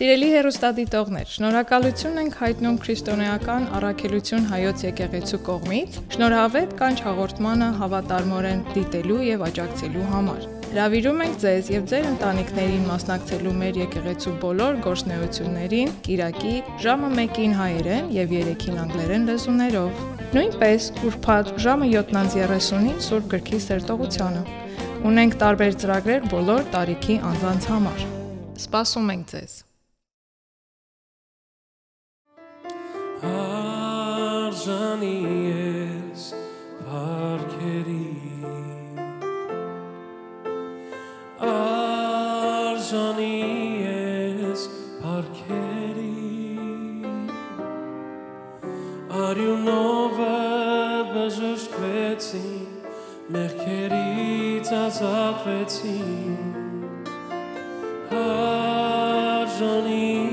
Սիրելի հերոստատիտողներ, շնորհակալություն ենք հայտնում քրիստոնեական առաքելություն հայոց եկեղեցու կողմից շնորհավետ կանչ հաղորդմանը հավատարմորեն դիտելու եւ աջակցելու համար։ Հրավիրում ենք ձեզ եւ ձեր ընտանիքներին մասնակցելու մեր եկեղեցու բոլոր գործնեություններին Կիրակի ժամը 1-ին հայերեն եւ 3-ին անգլերեն լեզուներով։ Նույնպես ուրբաթ ժամը 7:30-ին Սուրբ գրքի սերտողությանը։ Ունենք տարբեր ծրագրեր բոլոր տարիքի անձանց համար։ Սպասում ենք ձեզ։ արժանի ես բարքերի արժանի ես բարքերի արյունովը բժշկվեցի մեղքերից ազատվեցի արժանի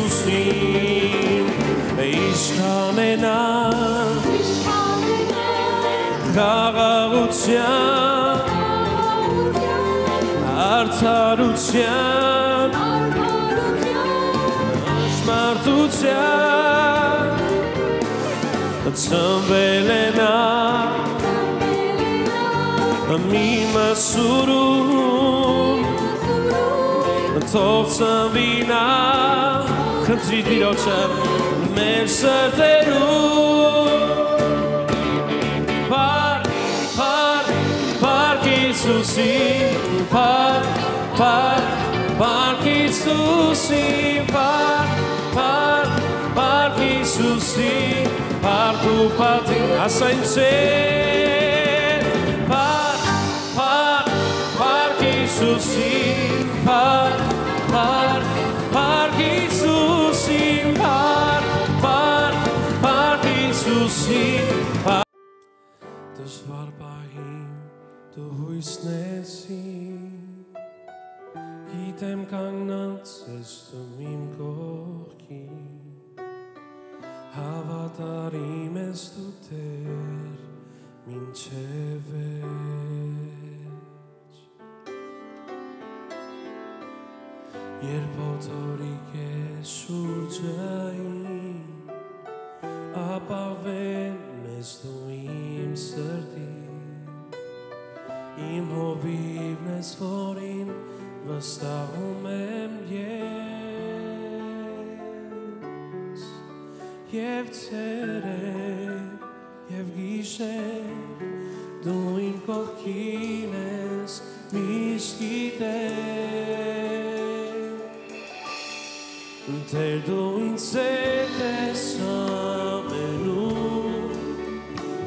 Iisusin, Ishkamena, Խաղաղության, արդարության, աշմարտության, ծնվել է նա, մի մսուրում, թող ծնվի նա, country Yorkshire remains certeiro. Par, par, par que isso sim, par, par, par que isso sim, par, par, par que isso sim, par tu pati a sim, Par, par, par que isso sim, par, par. Park, park, park Iisusin, park Դժվար պահին դու հույսնեցի Գիտեմ կանգնած ես դու իմ կողքին Հավատարիմ ես դու Տեր մինչև վերջ Երբ օթորիկ է շուրջային ապավեն մեզ դու իմ սրտի իմ հովիվն ես որին վստահում եմ ես եւ ցերեկ եւ գիշեր դու իմ կողքին ես միշտ գիտես Տեր դու ինձ ես ամենում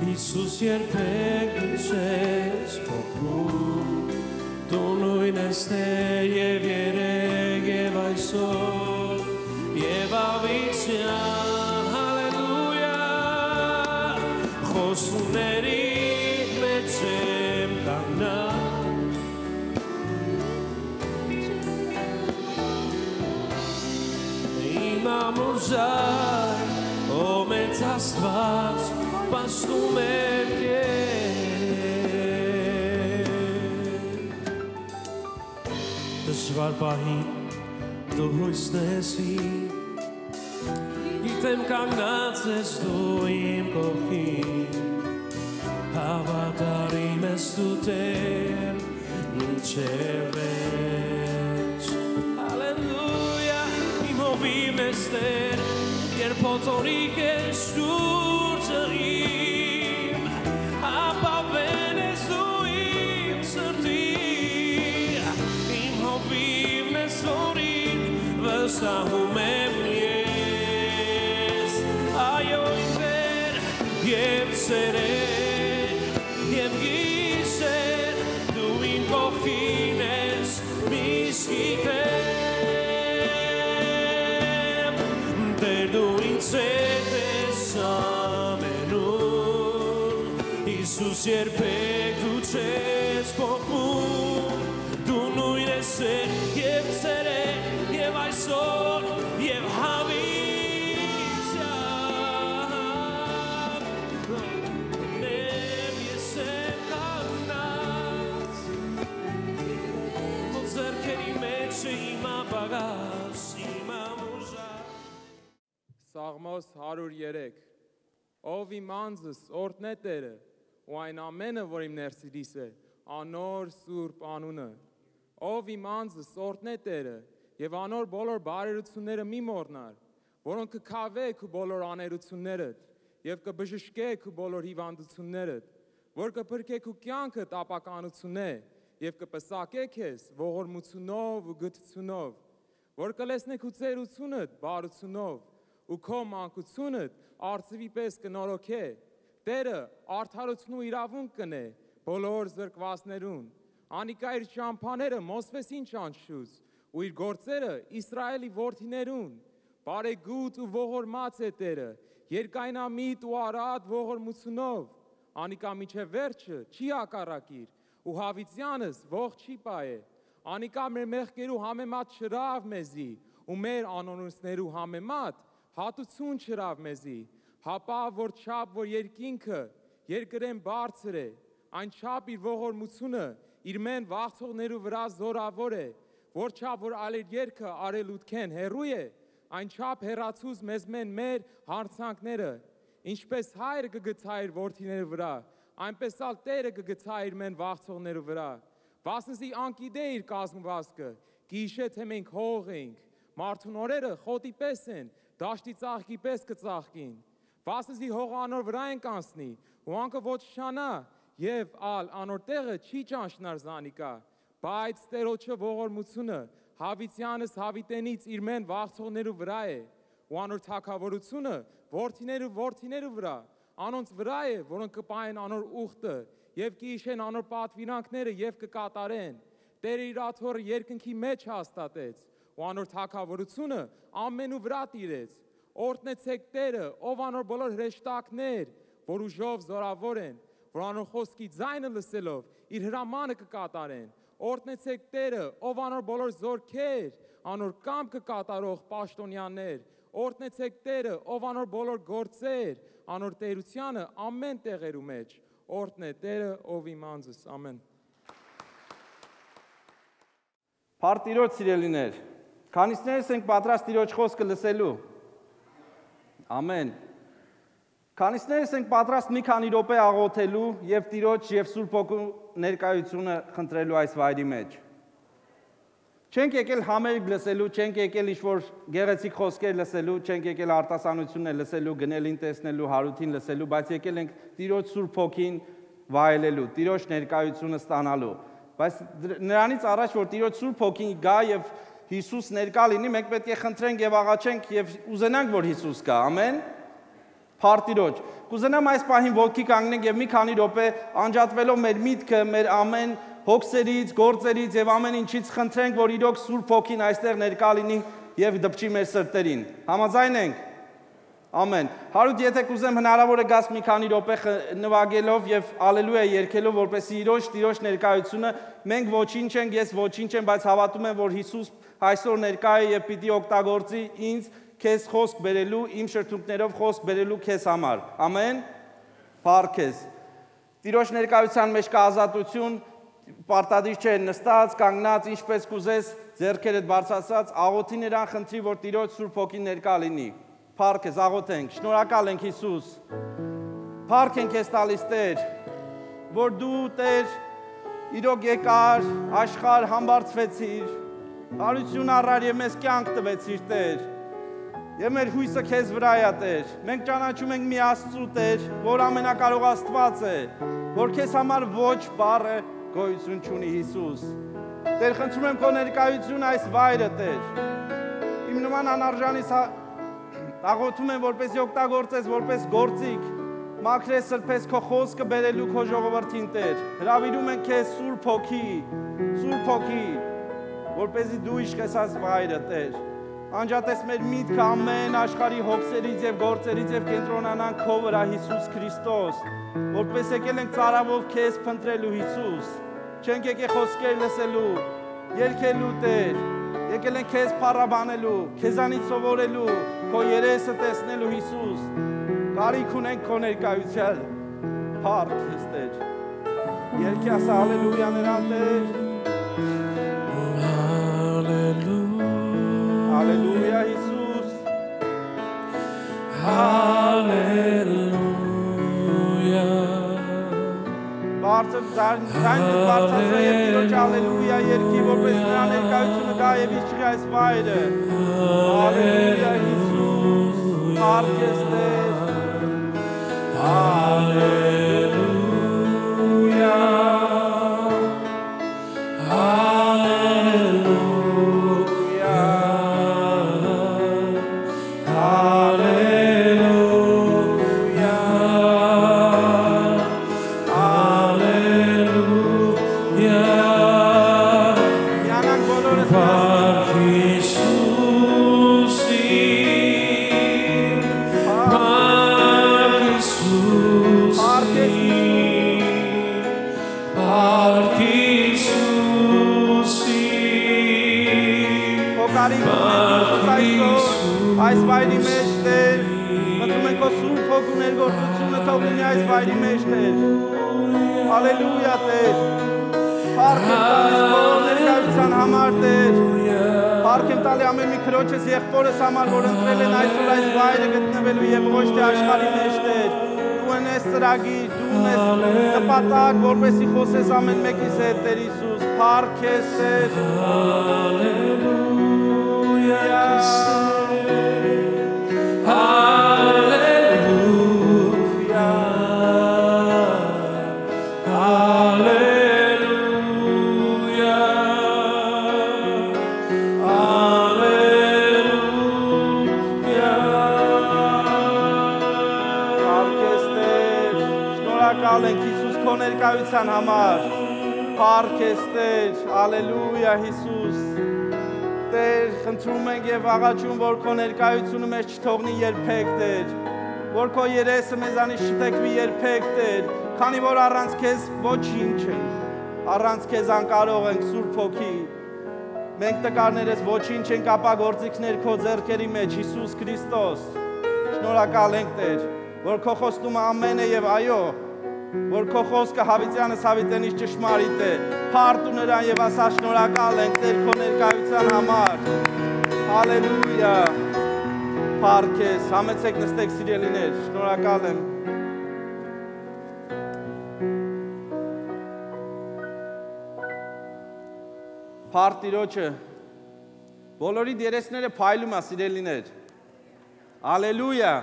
Հիսուս երբեք դու չես փոխվում Դու նույն ես Տեր ամուժար, ո մեծ աստված, պաստում եմ կեր Դժվար պահին դու հույսն ես իմ Գիտեմ կանգնած ես դու իմ կողքին Հավատարիմ ես դու Տեր մինչև վերջ Հալելույա իմ հովիմ ես Տեր երբ փոթորիկ ես շուրջը Տեր դու ինձ հետ ես ամենում Հիսուս Սաղմոս 103 Ով իմ անձս օրհն է Տերը ու այն ամենը որ իմ ներսիրիս է անոր սուրբ անունը Ով իմ անձս օրհն է Տերը եւ անոր բոլոր բարերությունները մի մոռնար որոնք կքավեք ու բոլոր աներություններդ եւ կբժշկեք ու բոլոր հիվանդություններդ որ կփրկեք ու կյանքդ ապականությունե եւ կպսակեք ես ողորմությունով ու գթությունով որ կլեսնեք ու ծերությունդ բարությունով ու քո մանկությունդ արծվի պես կնորոքե Տերը արդարություն ու իրավունք կնե բոլոր զրկվածներուն Անիկա իր ճամփաները Մոսվեսին ճանչուց ու իր գործերը Իսրայելի որդիներուն բարեգութ ու ողորմած է Տերը երկայնամիտ ու արատ ողորմությունով Անիկա միջև վերջը չի ակարակիր ու հավիցյանս ողջ չի պայե Անիկա մեր մեղքերու համեմատ շրավ մեզի ու մեր անոնունցներու համեմատ հատուցուն չրավ մեզի հապա որ չափ որ երկինքը երկրեն բարձր է այն չափ իր ողորմությունը իր մեն վաղցողներու վրա զորավոր է որ չափ որ ալեր երկը արելուտքեն հերույ է այն չափ հերացուց մեզ մեն մեր հարցանքները ինչպես հայրը կգցա իր որդիների վրա այնպես ալ Տերը կգցա իր մեն վաղցողներու վրա Վասնզի անկիդե իր կազմվածքը, գիշե թե մենք հող ենք, մարդուն օրերը խոտի պես են, դաշտի ծաղկի պես կծաղկին։ Վասնզի հողը անոր վրա են կանցնի, ու անքը ոչ շանա եւ ալ անոր տեղը չի ճանշնար զանիկա, բայց Տերոջը ողորմությունը հավիցյանս հավիտենից իր մեն վախցողներու վրա է, ու անոր թակավորությունը ворթիներու ворթիներու վրա, անոնց վրա է, որոնք կպայեն անոր ուխտը եւ կհիշեն անոր պատվիրանքները եւ կկատարեն։ Տերը իր աթոռը երկնքի մեջ հաստատեց ու անոր թակավորությունը ամենու վրա տիրեց։ Օրտնեցեք Տերը, ով անոր բոլոր հրեշտակներ, որ ուժով զորավոր են, որ անոր խոսքի ձայնը լսելով իր հրամանը կկատարեն։ Օրտնեցեք Տերը, ով անոր բոլոր զորքեր, անոր կամքը կատարող պաշտոնյաներ, օրտնեցեք Տերը, ով անոր բոլոր գործեր, անոր տերությանը ամեն տեղերու մեջ։ Օրհն է Տերը, ով իմ անձս, ամեն։ Փառ Տիրոջ սիրելիներ։ Քանիսներս ենք պատրաստ Տիրոջ խոսքը լսելու։ Ամեն։ Քանիսներս ենք պատրաստ մի քանի րոպե աղոթելու եւ Տիրոջ եւ Սուրբ Հոգու ներկայությունը խնդրելու այս վայրի մեջ։ Չենք եկել համերգ լսելու, չենք եկել ինչ-որ գեղեցիկ խոսքեր լսելու, չենք եկել արտասանություններ լսելու, գնելին տեսնելու, հարութին լսելու, բայց եկել ենք Տիրոջ Սուրբ Հոգին վայելելու, Տիրոջ ներկայությունը ստանալու։ Բայց նրանից առաջ որ Տիրոջ Սուրբ Հոգին գա եւ Հիսուս ներկա լինի, մենք պետք է խնդրենք եւ աղաչենք եւ ուզենանք, որ Հիսուս գա։ Ամեն։ Փարտիրոջ։ Կուզենամ այս պահին ոգի կանգնենք եւ մի քանի րոպե անջատվելով մեր միտքը, մեր ամեն հոգսերից, գործերից եւ ամեն ինչից խնդրենք, որ իրոք Սուրբ Հոգին այստեղ ներկա լինի եւ դպչի մեր սրտերին։ Համաձայն ենք։ Ամեն։ Հարուտ, եթե կուզեմ հնարավոր է գաս մի քանի րոպե նվագելով եւ ալելույա երգելով, որպեսզի իրոջ տիրոջ ներկայությունը մենք ոչինչ ենք, ես ոչինչ եմ, բայց հավատում եմ, որ Հիսուս այսօր ներկա է եւ պիտի օգտագործի ինձ քեզ խոսք բերելու, իմ շրթունքներով խոսք բերելու քեզ համար։ Ամեն։ Փառք քեզ։ Տիրոջ ներկայության մեջ կա ազատություն, պարտադիր չէ նստած, կանգնած, ինչպես կուզես, ձեռքերդ բարձրացած, աղոթի նրան խնդրի, որ Տիրոջ Սուրբ Հոգին ներկա լինի։ Փառք ես, աղոթենք։ Շնորհակալ ենք Հիսուս։ Փառք ենք ես տալիս Տեր, որ դու Տեր իրոք եկար, աշխարհ համբարձվեցիր, հարություն առար եւ մեզ կյանք տվեցիր Տեր։ Եվ մեր հույսը քեզ վրա է, Տեր։ Մենք ճանաչում ենք մի Աստծու, Տեր, որ ամենակարող Աստված է, որ քեզ համար ոչ բառը գոյություն ունի Հիսուս։ Տեր, խնդրում եմ քո ներկայություն այս վայրը, Տեր։ Իմ նման անարժանից աղոթում եմ, որպեսզի օգտագործես որպես գործիք, մաքրես սրբես քո խոսքը բերելու քո ժողովրդին, Տեր։ Հրավիրում ենք քեզ Սուրբ Հոգի, Սուրբ Հոգի, որպեսզի դու իշխես այս վայրը, Տեր անջատես մեր միտքը ամեն աշխարհի հոգսերից եւ գործերից եւ կենտրոնանանք քո վրա Հիսուս Քրիստոս, որպես եկել ենք цаրավով քեզ փնտրելու Հիսուս։ Չենք եկել խոսքեր լսելու, երկելու Տեր, եկել ենք քեզ փառաբանելու, քեզանից սովորելու, քո երեսը տեսնելու Հիսուս։ Կարիք ունենք քո ներկայության։ Փառք քեզ Տեր։ Երկի ասա հալելույա նրան Տեր։ Հալելույա Հիսուս։ Հալելույա Բարձր ձայն ձայն բարձրացրե եւ Տիրոջ հալելույա երկի որպես նրա ներկայությունը գա եւ իշխի այս վայրը։ Հալելույա Հիսուս։ Փառքես Տեր։ Հալելույա։ քրոջս եղբորս համար որ ընտրել են այսօր այս վայրը գտնվելու եւ ոչ թե աշխարհի մեջ Տեր դու ունես ծրագիր դու ունես նպատակ որպեսի խոսես ամեն մեկիս հետ Տեր Հիսուս Փառք ես Տեր Փառքես ներկայության համար։ Փառքես Տեր, հալելույա Հիսուս։ Տեր, խնդրում ենք եւ աղաչում, որ քո ներկայությունը մեզ չթողնի երբեք, Տեր։ Որ քո երեսը մեզանից չթեքվի երբեք, Տեր, քանի որ առանց քեզ ոչինչ ենք։ Առանց քեզ անկարող ենք, Սուրբ Հոգի։ Մենք տկարներս ոչինչ ենք ապագործիքներ քո ձեռքերի մեջ, Հիսուս Քրիստոս։ Շնորհակալ ենք Տեր, որ քո խոստումը ամեն է եւ այո, որ քո խոսքը Հավիտյանս Հավիտենից ճշմարիտ է։ Փառք ու նրան եւ ասա շնորհակալ ենք Տեր քո ներկայության համար։ Հալելույա։ Փառք ես, համեցեք նստեք սիրելիներ, շնորհակալ եմ։ Փառք Տիրոջը։ Բոլորի դերեսները փայլում է սիրելիներ։ Ալելույա։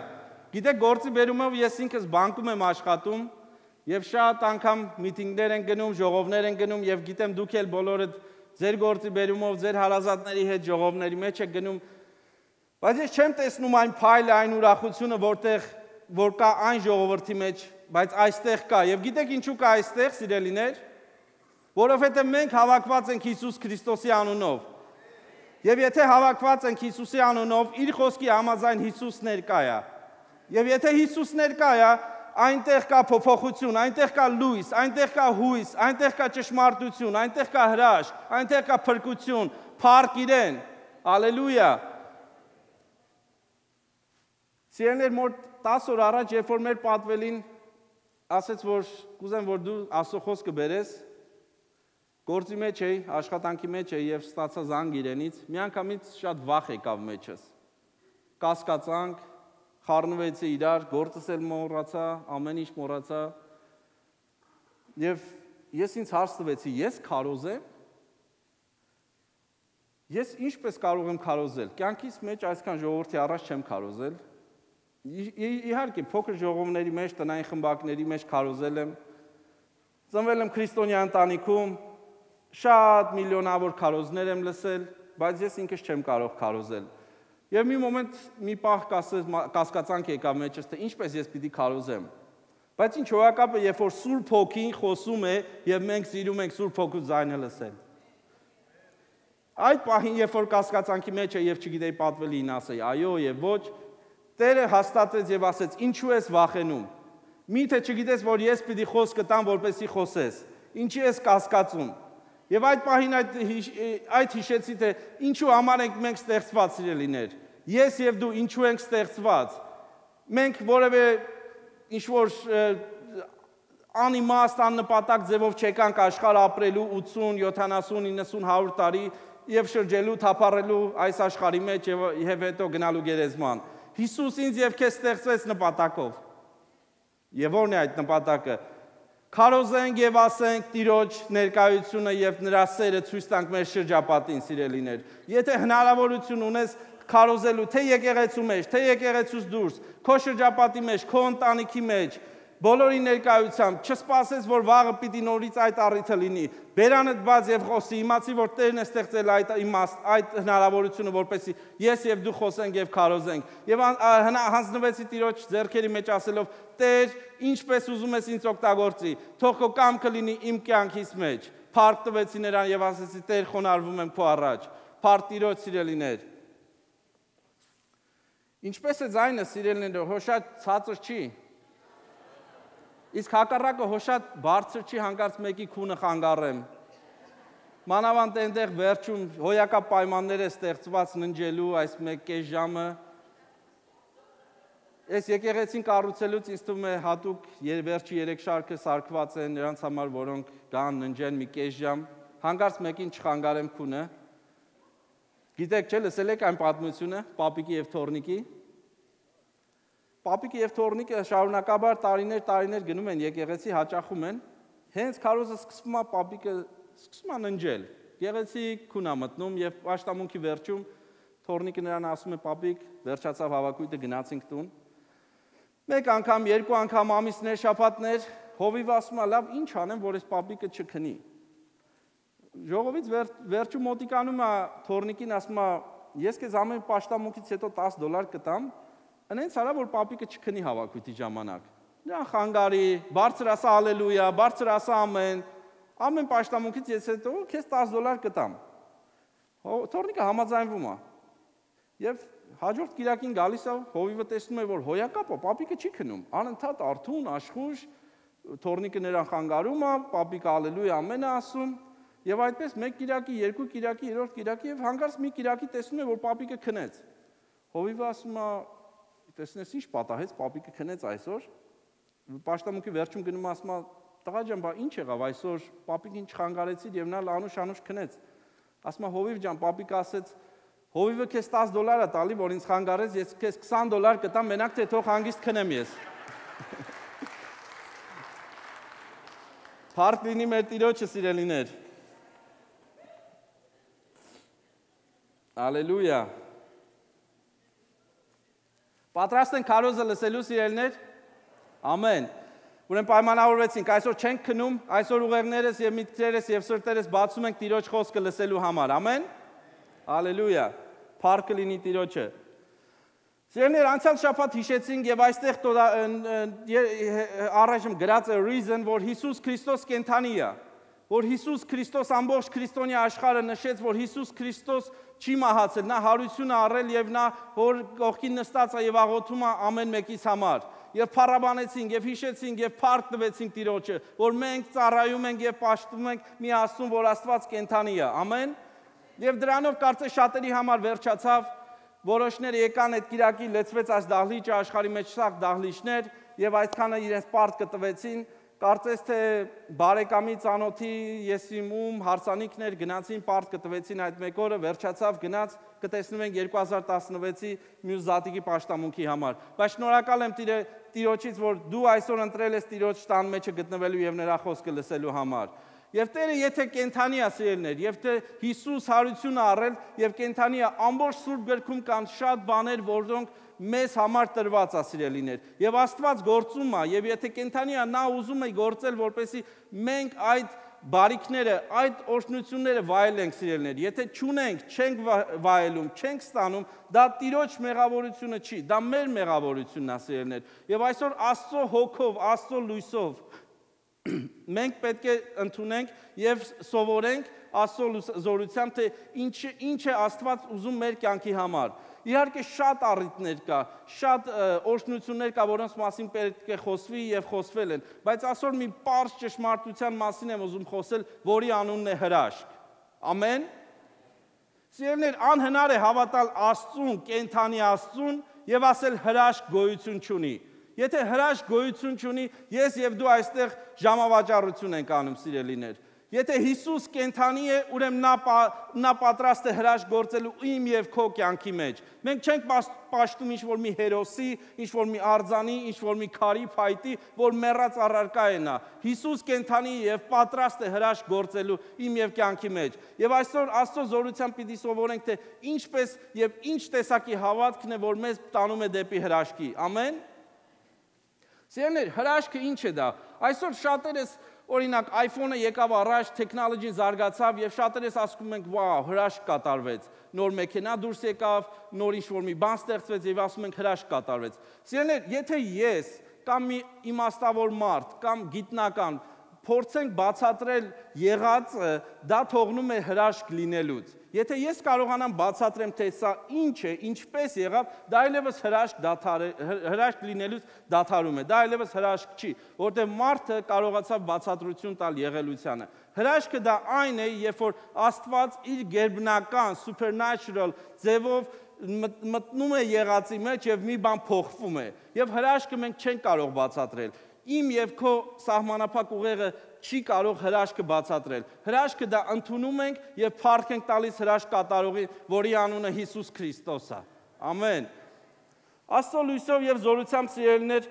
Գիտեք, գործի բերումով ես ինքս բանկում եմ աշխատում եւ շատ անգամ միտինգներ են գնում, ժողովներ են գնում եւ գիտեմ դուք էլ բոլորդ ձեր գործի բերումով ձեր հարազատների հետ ժողովների մեջ եք գնում Բայց ես չեմ տեսնում այն փայլը, այն ուրախությունը, որտեղ որ կա այն ժողովրդի մեջ, բայց այստեղ կա։ Եվ գիտեք ինչու կա այստեղ, սիրելիներ, որովհետև մենք հավաքված ենք Հիսուս Քրիստոսի անունով։ Եվ եթե հավաքված ենք Հիսուսի անունով, իր խոսքի համաձայն Հիսուս ներկա է։ Եվ եթե Հիսուս ներկա է, այնտեղ կա փոփոխություն, այնտեղ կա լույս, այնտեղ կա հույս, այնտեղ կա ճշմարտություն, այնտեղ կա հրաշք, այնտեղ կա փրկություն, փառք իրեն։ Ալելույա։ Սիրելիներ, մոտ 10 օր առաջ, երբ որ մեր պատվելին ասեց, որ կուզեմ, որ դու Աստծո խոսքը բերես, գործի մեջ էի, աշխատանքի մեջ էի եւ ստացա զանգ իրենից, միանգամից շատ վախ եկավ մեջս։ Կասկածանք, խառնվեցի իրար, գործս էլ մոռացա, ամեն ինչ մոռացա։ Եվ ես ինձ հարց տվեցի, ես քարոզ եմ։ Ես ինչպես կարող եմ քարոզել։ Կյանքիս մեջ այսքան ժողովրդի առաջ չեմ քարոզել, Իհարկե, փոքր ժողովների մեջ, տնային խմբակների մեջ քարոզել եմ։ Ծնվել եմ քրիստոնյա ընտանիքում, շատ միլիոնավոր քարոզներ եմ լսել, բայց ես ինքս չեմ կարող քարոզել։ Եվ մի մոմենտ մի պահ կասկածանք եկավ մեջս, թե ինչպես ես պիտի քարոզեմ։ Բայց ինչ հոյակապը, երբ որ Սուրբ Հոգին խոսում է եւ մենք սիրում ենք Սուրբ Հոգու ձայնը լսել։ Այդ պահին, երբ որ կասկածանքի մեջ է եւ չգիտեի պատվելին ասեի, այո եւ ոչ, Տերը հաստատեց եւ ասեց. «Ինչու ես վախենում։ Միթե չգիտես, որ ես պիտի խոսքը տամ, որպեսի խոսես։ Ինչի ես կասկածում»։ Եվ այդ պահին այդ այդ հիշեցի թե ինչու համար ենք մենք ստեղծված սիրելիներ։ Ես եւ դու ինչու ենք ստեղծված։ Մենք որևէ ինչ որ անիմաստ աննպատակ ձևով չեկանք աշխարհ ապրելու 80, 70, 90, 100 տարի եւ շրջելու, թափառելու այս աշխարհի մեջ եւ եւ հետո գնալու գերեզման։ Հիսուս ինձ եւ քեզ ստեղծեց նպատակով։ Եվ ո՞րն է այդ նպատակը։ Քարոզենք եւ ասենք Տիրոջ ներկայությունը եւ նրա սերը ցույց տանք մեր շրջապատին, սիրելիներ։ Եթե հնարավորություն ունես քարոզելու թե եկեղեցու մեջ, թե եկեղեցուց դուրս, քո շրջապատի մեջ, քո ընտանիքի մեջ, բոլորի ներկայությամբ չսպասես, որ վաղը պիտի նորից այդ առիթը լինի։ Բերանդ բաց եւ խոսի, իմացի, որ Տերն է ստեղծել այդ իմաստ, այդ հնարավորությունը, որպեսի ես եւ դու խոսենք եւ քարոզենք։ Եվ հանձնվեցի Տիրոջ ձեռքերի մեջ ասելով. Տեր, ինչպես ուզում ես ինձ օգտագործի, թող քո կամքը լինի իմ կյանքիս մեջ։ Փառք տվեցի նրան եւ ասեցի. Տեր, խոնարհվում եմ քո առաջ։ Փառք Տիրոջ սիրելիներ։ Ինչպես է ձայնը սիրելիներ, հո շատ ցածր չի։ Իսկ հակառակը հո շատ բարձր չի հանկարծ մեկի քունը խանգարեմ։ Մանավանդ այնտեղ վերջում հոյակա պայմաններ է ստեղծված ննջելու այս 1.5 ժամը։ Այս եկեղեցին կառուցելուց ինձ թվում է հատուկ վերջի 3 շարքը սարկված են նրանց համար, որոնք կան ննջեն մի կես ժամ, հանկարծ մեկին չխանգարեմ քունը։ Գիտեք, չէ՞ լսել եք այն պատմությունը Պապիկի եւ Թորնիկի։ Պապիկը եւ Թորնիկը շարունակաբար տարիներ տարիներ գնում են եկեղեցի, հաճախում են։ Հենց քարոզը սկսվում է Պապիկը սկսում է ննջել։ Եկեղեցի քունա մտնում եւ աշտամունքի վերջում Թորնիկը նրան ասում է Պապիկ, վերջացավ հավաքույթը գնացինք տուն։ Մեկ անգամ, երկու անգամ ամիսներ, շաբաթներ հովիվ ասում է, լավ, ինչ անեմ, որ այս Պապիկը չքնի։ Ժողովից վեր, վերջում մոտիկանում է Թորնիկին ասում է, ես քեզ ամեն պաշտամունքից հետո 10 դոլար կտամ, Անենց արա որ պապիկը չքնի հավաքույթի ժամանակ։ Նրան խանգարի, բարձր ասա հալելույա, բարձր ասա ամեն։ Ամեն պաշտամունքից ես հետո քեզ 10 դոլար կտամ։ Թորնիկը համաձայնվում է։ Եվ հաջորդ Կիրակին գալիս է, հովիվը տեսնում է, որ հոյակապը պապիկը չի քնում։ Անընդհատ արթուն, աշխուժ, թորնիկը նրան խանգարում է, պապիկը հալելույա ամեն է ասում։ Եվ այդպես մեկ Կիրակի, երկու Կիրակի, երրորդ Կիրակի եւ հանկարծ մի Կիրակի տեսնում է, որ պապիկը քնեց։ Հովիվը ասում է, տեսնես ինչ պատահեց, պապիկը քնեց այսօր։ Պաշտամունքի վերջում գնում ասում տղա ջան, բա ինչ եղավ այսօր, պապիկին չխանգարեցիր եւ նա լանուշ անուշ քնեց։ Ասում հովիվ ջան, պապիկը ասեց Հովիվը քեզ 10 դոլար է տալի, որ ինձ խանգարես, ես քեզ 20 դոլար կտամ, մենակ թե թող հանգիստ քնեմ ես։ Փառք լինի մեր Տիրոջը, սիրելիներ։ Ալելույա։ Պատրաստ են քարոզը լսելու սիրելիներ։ Ամեն։ Ուրեմն պայմանավորվեցինք, այսօր չենք քնում, այսօր ուղեղներս եւ միտքերս եւ սրտերս բացում ենք Տիրոջ խոսքը լսելու համար։ Ամեն։ Ալելույա։ Փառքը լինի Տիրոջը։ Սիրելիներ, անցյալ շաբաթ հիշեցինք եւ այստեղ առայժմ գրած է reason, որ Հիսուս Քրիստոս կենթանի է, որ Հիսուս Քրիստոս ամբողջ քրիստոնյա աշխարհը նշեց, որ Հիսուս Քրիստոս չի մահացել, նա հարություն առել եւ նա որ կողքին նստած է եւ աղոթում է ամեն մեկից համար եւ փառաբանեցինք եւ հիշեցինք եւ փառք տվեցինք Տիրոջը, որ մենք ծառայում ենք եւ պաշտում ենք մի Աստծուն, որ Աստված կենթանի է։ Ամեն։ Եվ դրանով կարծես շատերի համար վերջացավ որոշները եկան այդ Կիրակի լեցվեց այս դահլիճը աշխարհի մեջ սաղ դահլիճներ եւ այսքանը իրենց պարտ կտվեցին կարծես թե բարեկամի ծանոթի եսիմում հարսանիքներ գնացին պարտ կտվեցին այդ մեկ օրը վերջացավ գնաց կտեսնում ենք 2016-ի մյուս զատիկի պաշտամունքի համար բայց շնորհակալ եմ տիրոջից որ դու այսօր ընտրել ես տիրոջ տան մեջը գտնվելու եւ նրա խոսքը լսելու համար Եվ Տերը եթե կենթանի է սիրելներ, եւ թե Հիսուս հարություն առել եւ կենթանի ամբողջ Սուրբ գրքում կան շատ բաներ, որոնք մեզ համար տրված է սիրելիներ։ Եվ Աստված գործում է, եւ եթե կենթանի է, նա ուզում է գործել, որպեսի մենք այդ բարիքները, այդ օրհնությունները վայելենք սիրելներ։ Եթե չունենք, չենք վայելում, չենք ստանում, դա Տիրոջ մեղավորությունը չի, դա մեր մեղավորությունն է սիրելներ։ Եվ այսօր Աստծո հոգով, Աստծո լույսով մենք պետք է ընդունենք եւ սովորենք Աստծո զորությամբ թե ինչ ինչ է Աստված ուզում մեր կյանքի համար։ Իհարկե շատ առիթներ կա, շատ օրհնություններ կա, որոնց մասին պետք է խոսվի եւ խոսվել են, բայց այսօր մի པարզ ճշմարտության մասին եմ ուզում խոսել, որի անունն է հրաշք։ Ամեն։ Սիրելիներ, անհնար է հավատալ Աստծուն, կենթանի Աստծուն եւ ասել հրաշք գոյություն չունի։ Եթե հրաշք գոյություն չունի, ես եւ դու այստեղ ժամավաճառություն ենք անում, սիրելիներ։ Եթե Հիսուս կենթանի է, ուրեմն նա նա պատրաստ է հրաշք գործելու իմ եւ քո կյանքի մեջ։ Մենք չենք պաշտում ինչ որ մի հերոսի, ինչ որ մի արձանի, ինչ որ մի քարի փայտի, որ մեռած առարկա է նա։ Հիսուս կենթանի եւ պատրաստ է հրաշք գործելու իմ եւ կյանքի մեջ։ Եվ այսօր Աստծո զորությամբ պիտի սովորենք թե ինչպես եւ ինչ տեսակի հավատքն է, որ մեզ տանում է դեպի հրաշքի։ Ամեն։ Սիրելիներ, հրաշքը ինչ է դա։ Այսօր շատերս օրինակ iPhone-ը եկավ առաջ, տեխնոլոգին զարգացավ եւ շատերս ասում ենք, «Վաու, հրաշք կատարվեց»։ Նոր մեքենա դուրս եկավ, նոր ինչ-որ մի բան ստեղծվեց եւ ասում ենք հրաշք կատարվեց։ Սիրելիներ, եթե ես կամ մի իմաստավոր մարդ կամ գիտնական փորձենք բացատրել եղածը, դա թողնում է հրաշք լինելուց։ Եթե ես կարողանամ բացատրեմ, թե սա ինչ է, ինչպես եղավ, դա այլևս հրաշք դաթար հրաշք լինելուց դաթարում է։ Դա այլևս հրաշք չի, որտեղ մարդը կարողացավ բացատրություն տալ եղելությանը։ Հրաշքը դա այն է, երբ որ Աստված իր ģերբնական supernatural ձևով մտնում է եղածի մեջ եւ մի բան փոխվում է։ Եվ հրաշքը մենք չենք կարող բացատրել իմ եւ քո սահմանափակ ուղեղը չի կարող հրաշքը բացատրել։ Հրաշքը դա ընդունում ենք եւ փառք ենք տալիս հրաշք կատարողի, որի անունը Հիսուս Քրիստոս է։ Ամեն։ Աստծո լույսով եւ զորությամբ սիրելիներ,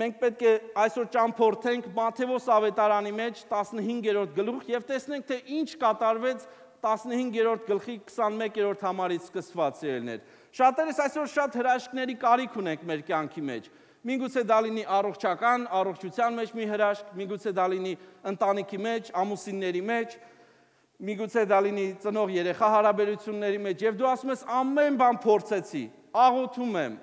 մենք պետք է այսօր ճամփորդենք Մատթեոս ավետարանի մեջ 15-րդ գլուխ եւ տեսնենք թե ինչ կատարվեց 15-րդ գլխի 21-րդ համարից սկսված սիրելիներ։ Շատերս այսօր շատ հրաշքների կարիք ունենք մեր կյանքի մեջ։ Միգուցե դա լինի առողջական, առողջության մեջ մի հրաշք, միգուցե դա լինի ընտանիքի մեջ, ամուսինների մեջ, միգուցե դա լինի ծնող երեխա հարաբերությունների մեջ, եւ դու ասում ես ամեն բան փորձեցի, աղոթում եմ,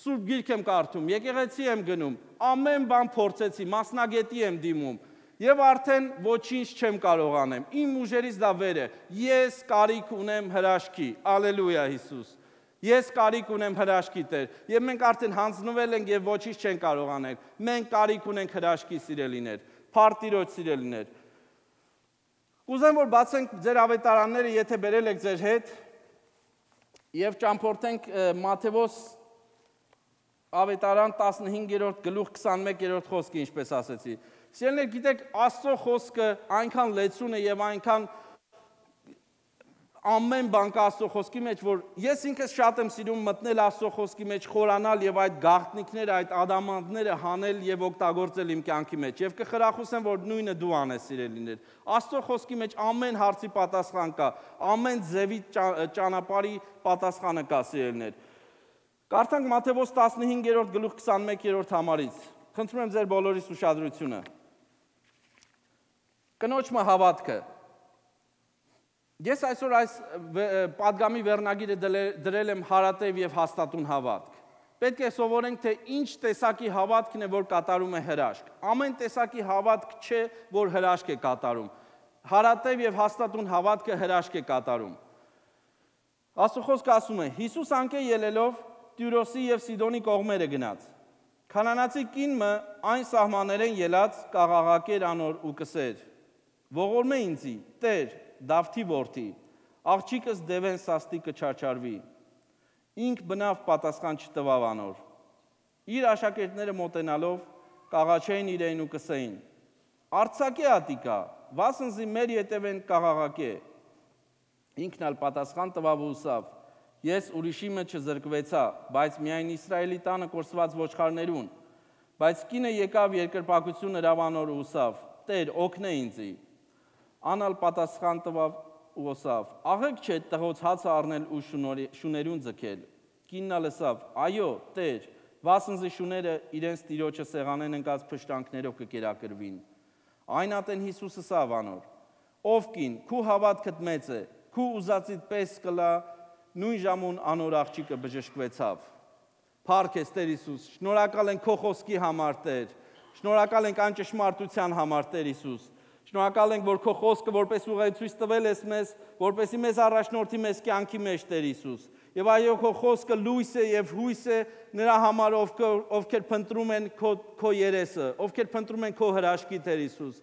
Սուրբ Գիրք եմ կարդում, եկեղեցի եմ գնում, ամեն բան փորձեցի, մասնագետի եմ դիմում, եւ արդեն ոչինչ չեմ կարող անեմ։ Իմ ուժերից դա վեր է։ Ես կարիք ունեմ հրաշքի։ Ալելույա Հիսուս։ Ես կարիք ունեմ հրաշքի Տեր, եւ մենք արդեն հանձնվել ենք եւ ոչինչ չեն կարող անել։ Մենք կարիք ունենք հրաշքի սիրելիներ, Փարտիրոջ սիրելիներ։ Կուզեմ որ բացենք ձեր ավետարանները, եթե բերել եք ձեր հետ, եւ ճամփորդենք Մատթեոս ավետարան 15-րդ գլուխ 21-րդ խոսքը, ինչպես ասեցի։ Սիրելիներ, գիտեք, Աստծո խոսքը այնքան լեցուն է եւ այնքան ամեն բան կա Աստծո խոսքի մեջ, որ ես ինքս շատ եմ սիրում մտնել Աստծո խոսքի մեջ, խորանալ եւ այդ գաղտնիքները, այդ ադամանդները հանել եւ օգտագործել իմ կյանքի մեջ։ Եվ կխրախուսեմ, որ նույնը դու անես, սիրելիներ։ Աստծո խոսքի մեջ ամեն հարցի պատասխան կա, ամեն ձևի ճանապարհի պատասխանը կա, սիրելիներ։ Կարդանք Մատթեոս 15-րդ գլուխ 21-րդ համարից։ Խնդրում եմ ձեր բոլորիս ուշադրությունը։ Կնոջը հավատքը Ես այսօր այս падգամի վերնագիրը դրել եմ հարատև եւ հաստատուն հավատք։ Պետք է սովորենք, թե ինչ տեսակի հավատքն է, որ կատարում է հրաշք։ Ամեն տեսակի հավատք չէ, որ հրաշք է կատարում։ Հարատև եւ հաստատուն հավատքը հրաշք է կատարում։ Աստծո խոսքը ասում է. Հիսուս անկե ելելով Տյուրոսի եւ Սիդոնի կողմերը գնաց։ Կանանացի կինը այն սահմաններեն ելած կաղաղակեր անոր ու կսեր. Ողորմե ինձի, Տեր, Դավթի որդի, աղջիկս Դևեն սաստի կչաչարվի։ Ինք բնավ պատասխան չտվավ անոր։ Իր աշակերտները մոտենալով կաղաչեին իրեն ու կսեին. Արցակե ատիկա, վասնզի մեր յետևեն կաղաղակե։ Ինքն ալ պատասխան տվավ ու ուսավ. Ես ուրիշի մեջ չզրկվեցա, բայց միայն Իսրայելի տանը կորսված ոչխարներուն։ Բայց կինը եկավ երկրպագություն հրավանոր ու ուսավ. Տեր, օգնե ինձի անալ պատասխան տվավ ու ասավ. «Աղեք չէ տղոց հացը առնել ու շուներուն ձգել»։ Կիննա լսավ. «Այո, Տեր, վասնզի շուները իրենց տիրոջը սեղանեն ընկած փշտանքներով կկերակրվին»։ Այն ատեն Հիսուսը սավ անոր. «Ով կին, քու հավատքդ մեծ է, քու ուզածիդ պես կլա»։ Նույն ժամուն անոր աղջիկը բժշկվեցավ։ Փառք ես Տեր Հիսուս, շնորհակալ ենք քո խոսքի համար, Տեր։ Շնորհակալ ենք անճշմարտության համար, Տեր Հիսուս։ Շնորհակալ ենք, որ քո խոսքը որպես ուղեցույց տվել ես մեզ, որպեսի մեզ առաջնորդի մեզ կյանքի մեջ Տեր Հիսուս։ Եվ այո, քո խոսքը լույս է եւ հույս է նրա համար, ովքեր ովքեր փնտրում են քո քո երեսը, ովքեր փնտրում են քո հրաշքի Տեր Հիսուս։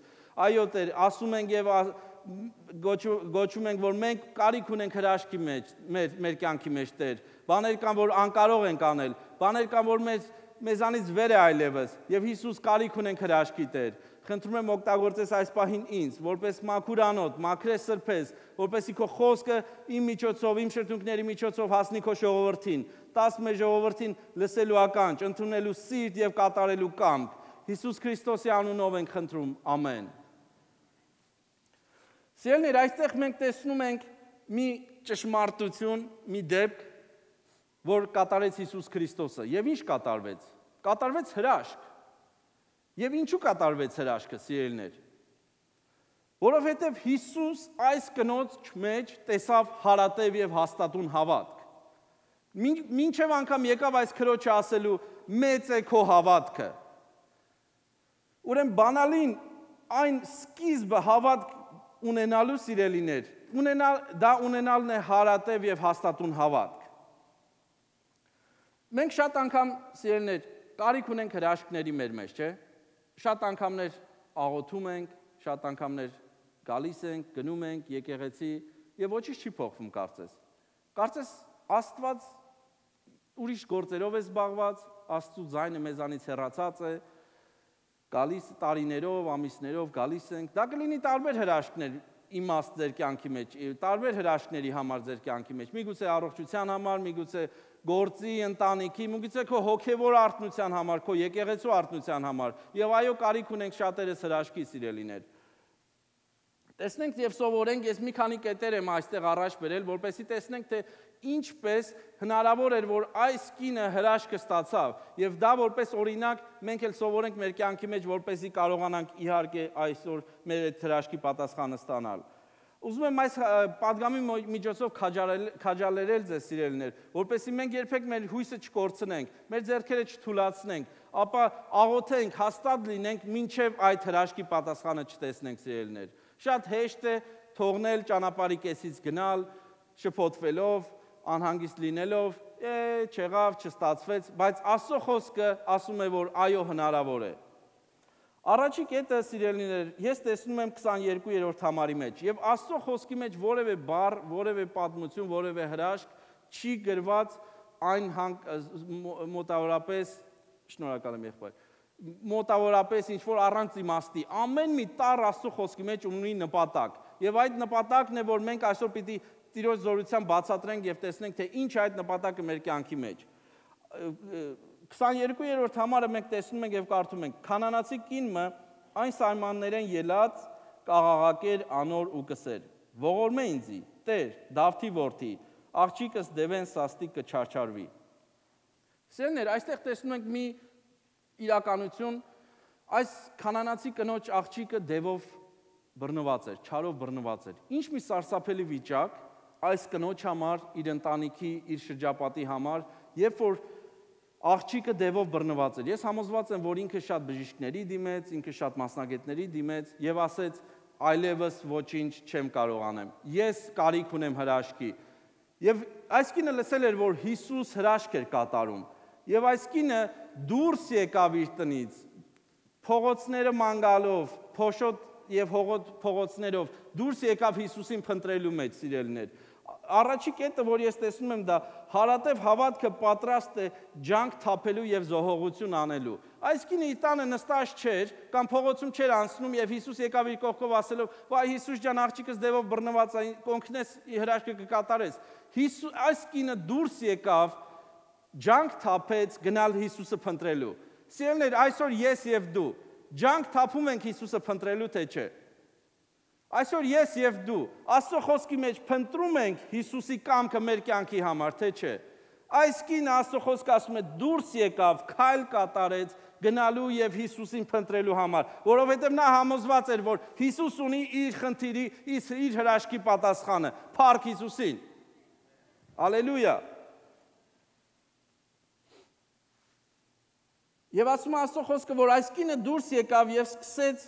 Այո, Տեր, ասում ենք եւ գոչում ենք, որ մենք կարիք ունենք հրաշքի մեջ, մեր մեր կյանքի մեջ Տեր։ Բաներ կան, որ անկարող ենք անել, բաներ կան, որ մեզ մեզանից վեր է այլևս, եւ Հիսուս կարիք ունենք հրաշքի Տեր խնդրում եմ օգտագործես այս պահին ինձ, որպես մաքուրանոտ, մաքրես սրբես, որպեսի քո խոսքը իմ միջոցով, իմ շրթունքների միջոցով հասնի քո ժողովրդին, տաս մեր ժողովրդին լսելու ականջ, ընդունելու սիրտ եւ կատարելու կամք։ Հիսուս Քրիստոսի անունով ենք խնդրում։ Ամեն։ Սիրելիներ, այստեղ մենք տեսնում ենք մի ճշմարտություն, մի դեպք, որ կատարեց Հիսուս Քրիստոսը։ Եվ ինչ կատարվեց։ Կատարվեց հրաշք Եվ ինչու կատարվեց հրաշքը, սիրելիներ։ Որովհետև Հիսուս այս կնոջ մեջ տեսավ հարատև եւ հաստատուն հավատք։ Մինչև անգամ եկավ այս քրոջը ասելու մեծ է քո հավատքը։ Ուրեմն բանալին այն սկիզբը հավատք ունենալու սիրելիներ, ունենալ դա ունենալն է հարատև եւ հաստատուն հավատք։ Մենք շատ անգամ սիրելիներ կարիք ունենք հրաշքների մեր մեջ, չէ՞ Շատ անգամներ աղոթում ենք, շատ անգամներ գալիս ենք, գնում ենք եկեղեցի եւ ոչինչ չի փոխվում կարծես։ Կարծես Աստված ուրիշ գործերով է զբաղված, Աստծո ձայնը մեզանից հեռացած է, գալիս տարիներով, ամիսներով գալիս ենք։ Դա կլինի տարբեր հրաշքներ իմաստ ձեր կյանքի մեջ, տարբեր հրաշքների համար ձեր կյանքի մեջ։ Միգուցե առողջության համար, միգուցե գործի, ընտանիքի, միգուցե քո հոգևոր արտնության համար, քո եկեղեցու արտնության համար։ Եվ այո, կարիք ունենք շատերս հրաշքի սիրելիներ։ Տեսնենք եւ սովորենք, ես մի քանի կետեր եմ այստեղ առաջ բերել, որպեսզի տեսնենք, թե ինչպես հնարավոր էր, որ այս կինը հրաշքը ստացավ, եւ դա որպես օրինակ մենք էլ սովորենք մեր կյանքի մեջ, որպեսզի կարողանանք իհարկե այսօր մեր այդ հրաշքի պատասխանը ստանալ։ Ուզում եմ այս падգամի միջոցով քաջալերել ձեզ սիրելիներ, որպեսզի մենք երբեք մեր հույսը չկորցնենք, մեր ձեռքերը չթուլացնենք, ապա աղոթենք, հաստատ լինենք, մինչև այդ հրաշքի պատասխանը չտեսնենք սիրելիներ։ Շատ հեշտ է թողնել ճանապարհի կեսից գնալ, շփոթվելով, անհանգիստ լինելով, է, չեղավ, չստացվեց, բայց Աստծո խոսքը ասում է, որ այո հնարավոր է։ Առաջի կետը սիրելիներ, ես տեսնում եմ 22-րդ համարի մեջ եւ Աստծո խոսքի մեջ որևէ բառ, որևէ պատմություն, որևէ հրաշք չի գրված այն մոտավորապես շնորհակալ եմ եղբայր մոտավորապես ինչ որ առանց իմաստի ամեն մի տար Աստծո խոսքի մեջ ունի նպատակ եւ այդ նպատակն է որ մենք այսօր պիտի Տիրոջ զորության բացատրենք եւ տեսնենք, թե ինչ է այդ նպատակը մեր կյանքի մեջ։ 22-րդ համարը մենք տեսնում ենք եւ կարդում ենք. Քանանացի կինը այն սայմաններեն ելած կաղաղակեր անոր ու կսեր. Ողորմե ինձի, Տեր, Դավթի որդի, աղջիկս դևեն սաստիկ կչարչարվի։ Սերներ, այստեղ տեսնում ենք մի իրականություն, այս կանանացի կնոջ աղջիկը դևով բռնված էր, չարով բռնված էր։ Ինչ մի սարսափելի վիճակ այս կնոջ համար, իր ընտանիքի, իր շրջապատի համար, երբ որ աղջիկը դևով բռնված էր։ Ես համոզված եմ, որ ինքը շատ բժիշկների դիմեց, ինքը շատ մասնագետների դիմեց եւ ասեց այլևս ոչինչ չեմ կարող անեմ։ Ես կարիք ունեմ հրաշքի։ Եվ այս կինը լսել էր, որ Հիսուս հրաշք էր կատարում։ Եվ այս կինը դուրս եկավ իր տնից, փողոցները մանգալով, փոշոտ եւ հողոտ փողոցներով դուրս եկավ Հիսուսին փնտրելու մեջ, սիրելիներ առաջի կետը, որ ես տեսնում եմ դա, հարատև հավատքը պատրաստ է ջանք թափելու եւ զոհողություն անելու։ Այս կինը իր տանը նստած չէր կամ փողոցում չէր անցնում եւ Հիսուս եկավ իր կողքով ասելով. «Վայ Հիսուս ջան, աղջիկս դևով բռնված է, կոնքնես հրաշքը կկատարես»։ Հիսուս այս կինը դուրս եկավ ջանք թափեց գնալ Հիսուսը փնտրելու։ Սիրելիներ, այսօր ես եւ դու ջանք թափում ենք Հիսուսը փնտրելու թե չէ։ Այսօր ես եւ դու Աստծո խոսքի մեջ փնտրում ենք Հիսուսի կամքը մեր կյանքի համար, թե չէ։ Այս կինը Աստծո խոսքը ասում է դուրս եկավ, քայլ կատարեց գնալու եւ Հիսուսին փնտրելու համար, որովհետեւ նա համոզված էր, որ Հիսուս ունի իր խնդիրի, իր հրաշքի պատասխանը, Փառք Հիսուսին։ Ալելույա։ Եվ ասում է Աստծո խոսքը, որ այս կինը դուրս եկավ եւ սկսեց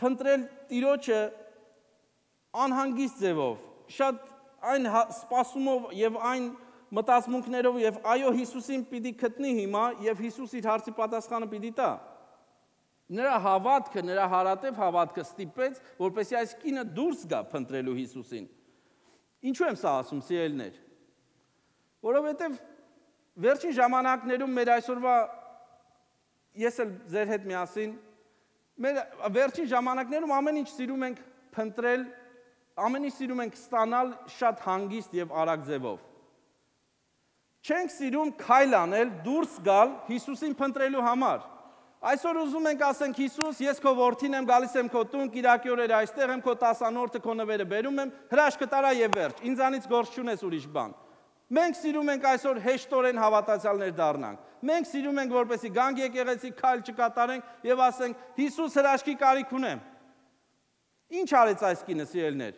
փնտրել Տիրոջը անհանգիստ ձևով, շատ այն հա, սպասումով եւ այն մտածմունքներով եւ այո Հիսուսին պիտի գտնի հիմա եւ Հիսուս իր հարցի պատասխանը պիտի տա։ Նրա հավատքը, նրա հարատև հավատքը ստիպեց, որպեսզի այս կինը դուրս գա փնտրելու Հիսուսին։ Ինչու եմ սա ասում, սիրելիներ։ Որովհետև վերջին ժամանակներում մեր այսօրվա ես էլ ձեր հետ միասին Մեր վերջին ժամանակներում ամեն ինչ սիրում ենք փնտրել, ամեն ինչ սիրում ենք ստանալ շատ հանգիստ եւ արագ ձևով։ Չենք սիրում քայլ անել, դուրս գալ Հիսուսին փնտրելու համար։ Այսօր ուզում ենք ասենք Հիսուս, ես քո որդին եմ, գալիս եմ քո տուն, Կիրակի օրերը այստեղ եմ, քո տասանորդը քո նվերը բերում եմ, հրաշքը տարա եւ վերջ։ Ինձանից գործ չունես ուրիշ բան։ Մենք սիրում ենք այսօր հեշտորեն հավատացյալներ դառնանք։ Մենք սիրում ենք, որպեսի գանք եկեղեցի քայլ չկատարենք եւ ասենք Հիսուս հրաշքի կարիք ունեմ։ Ինչ արեց այս կինը, սիրելներ։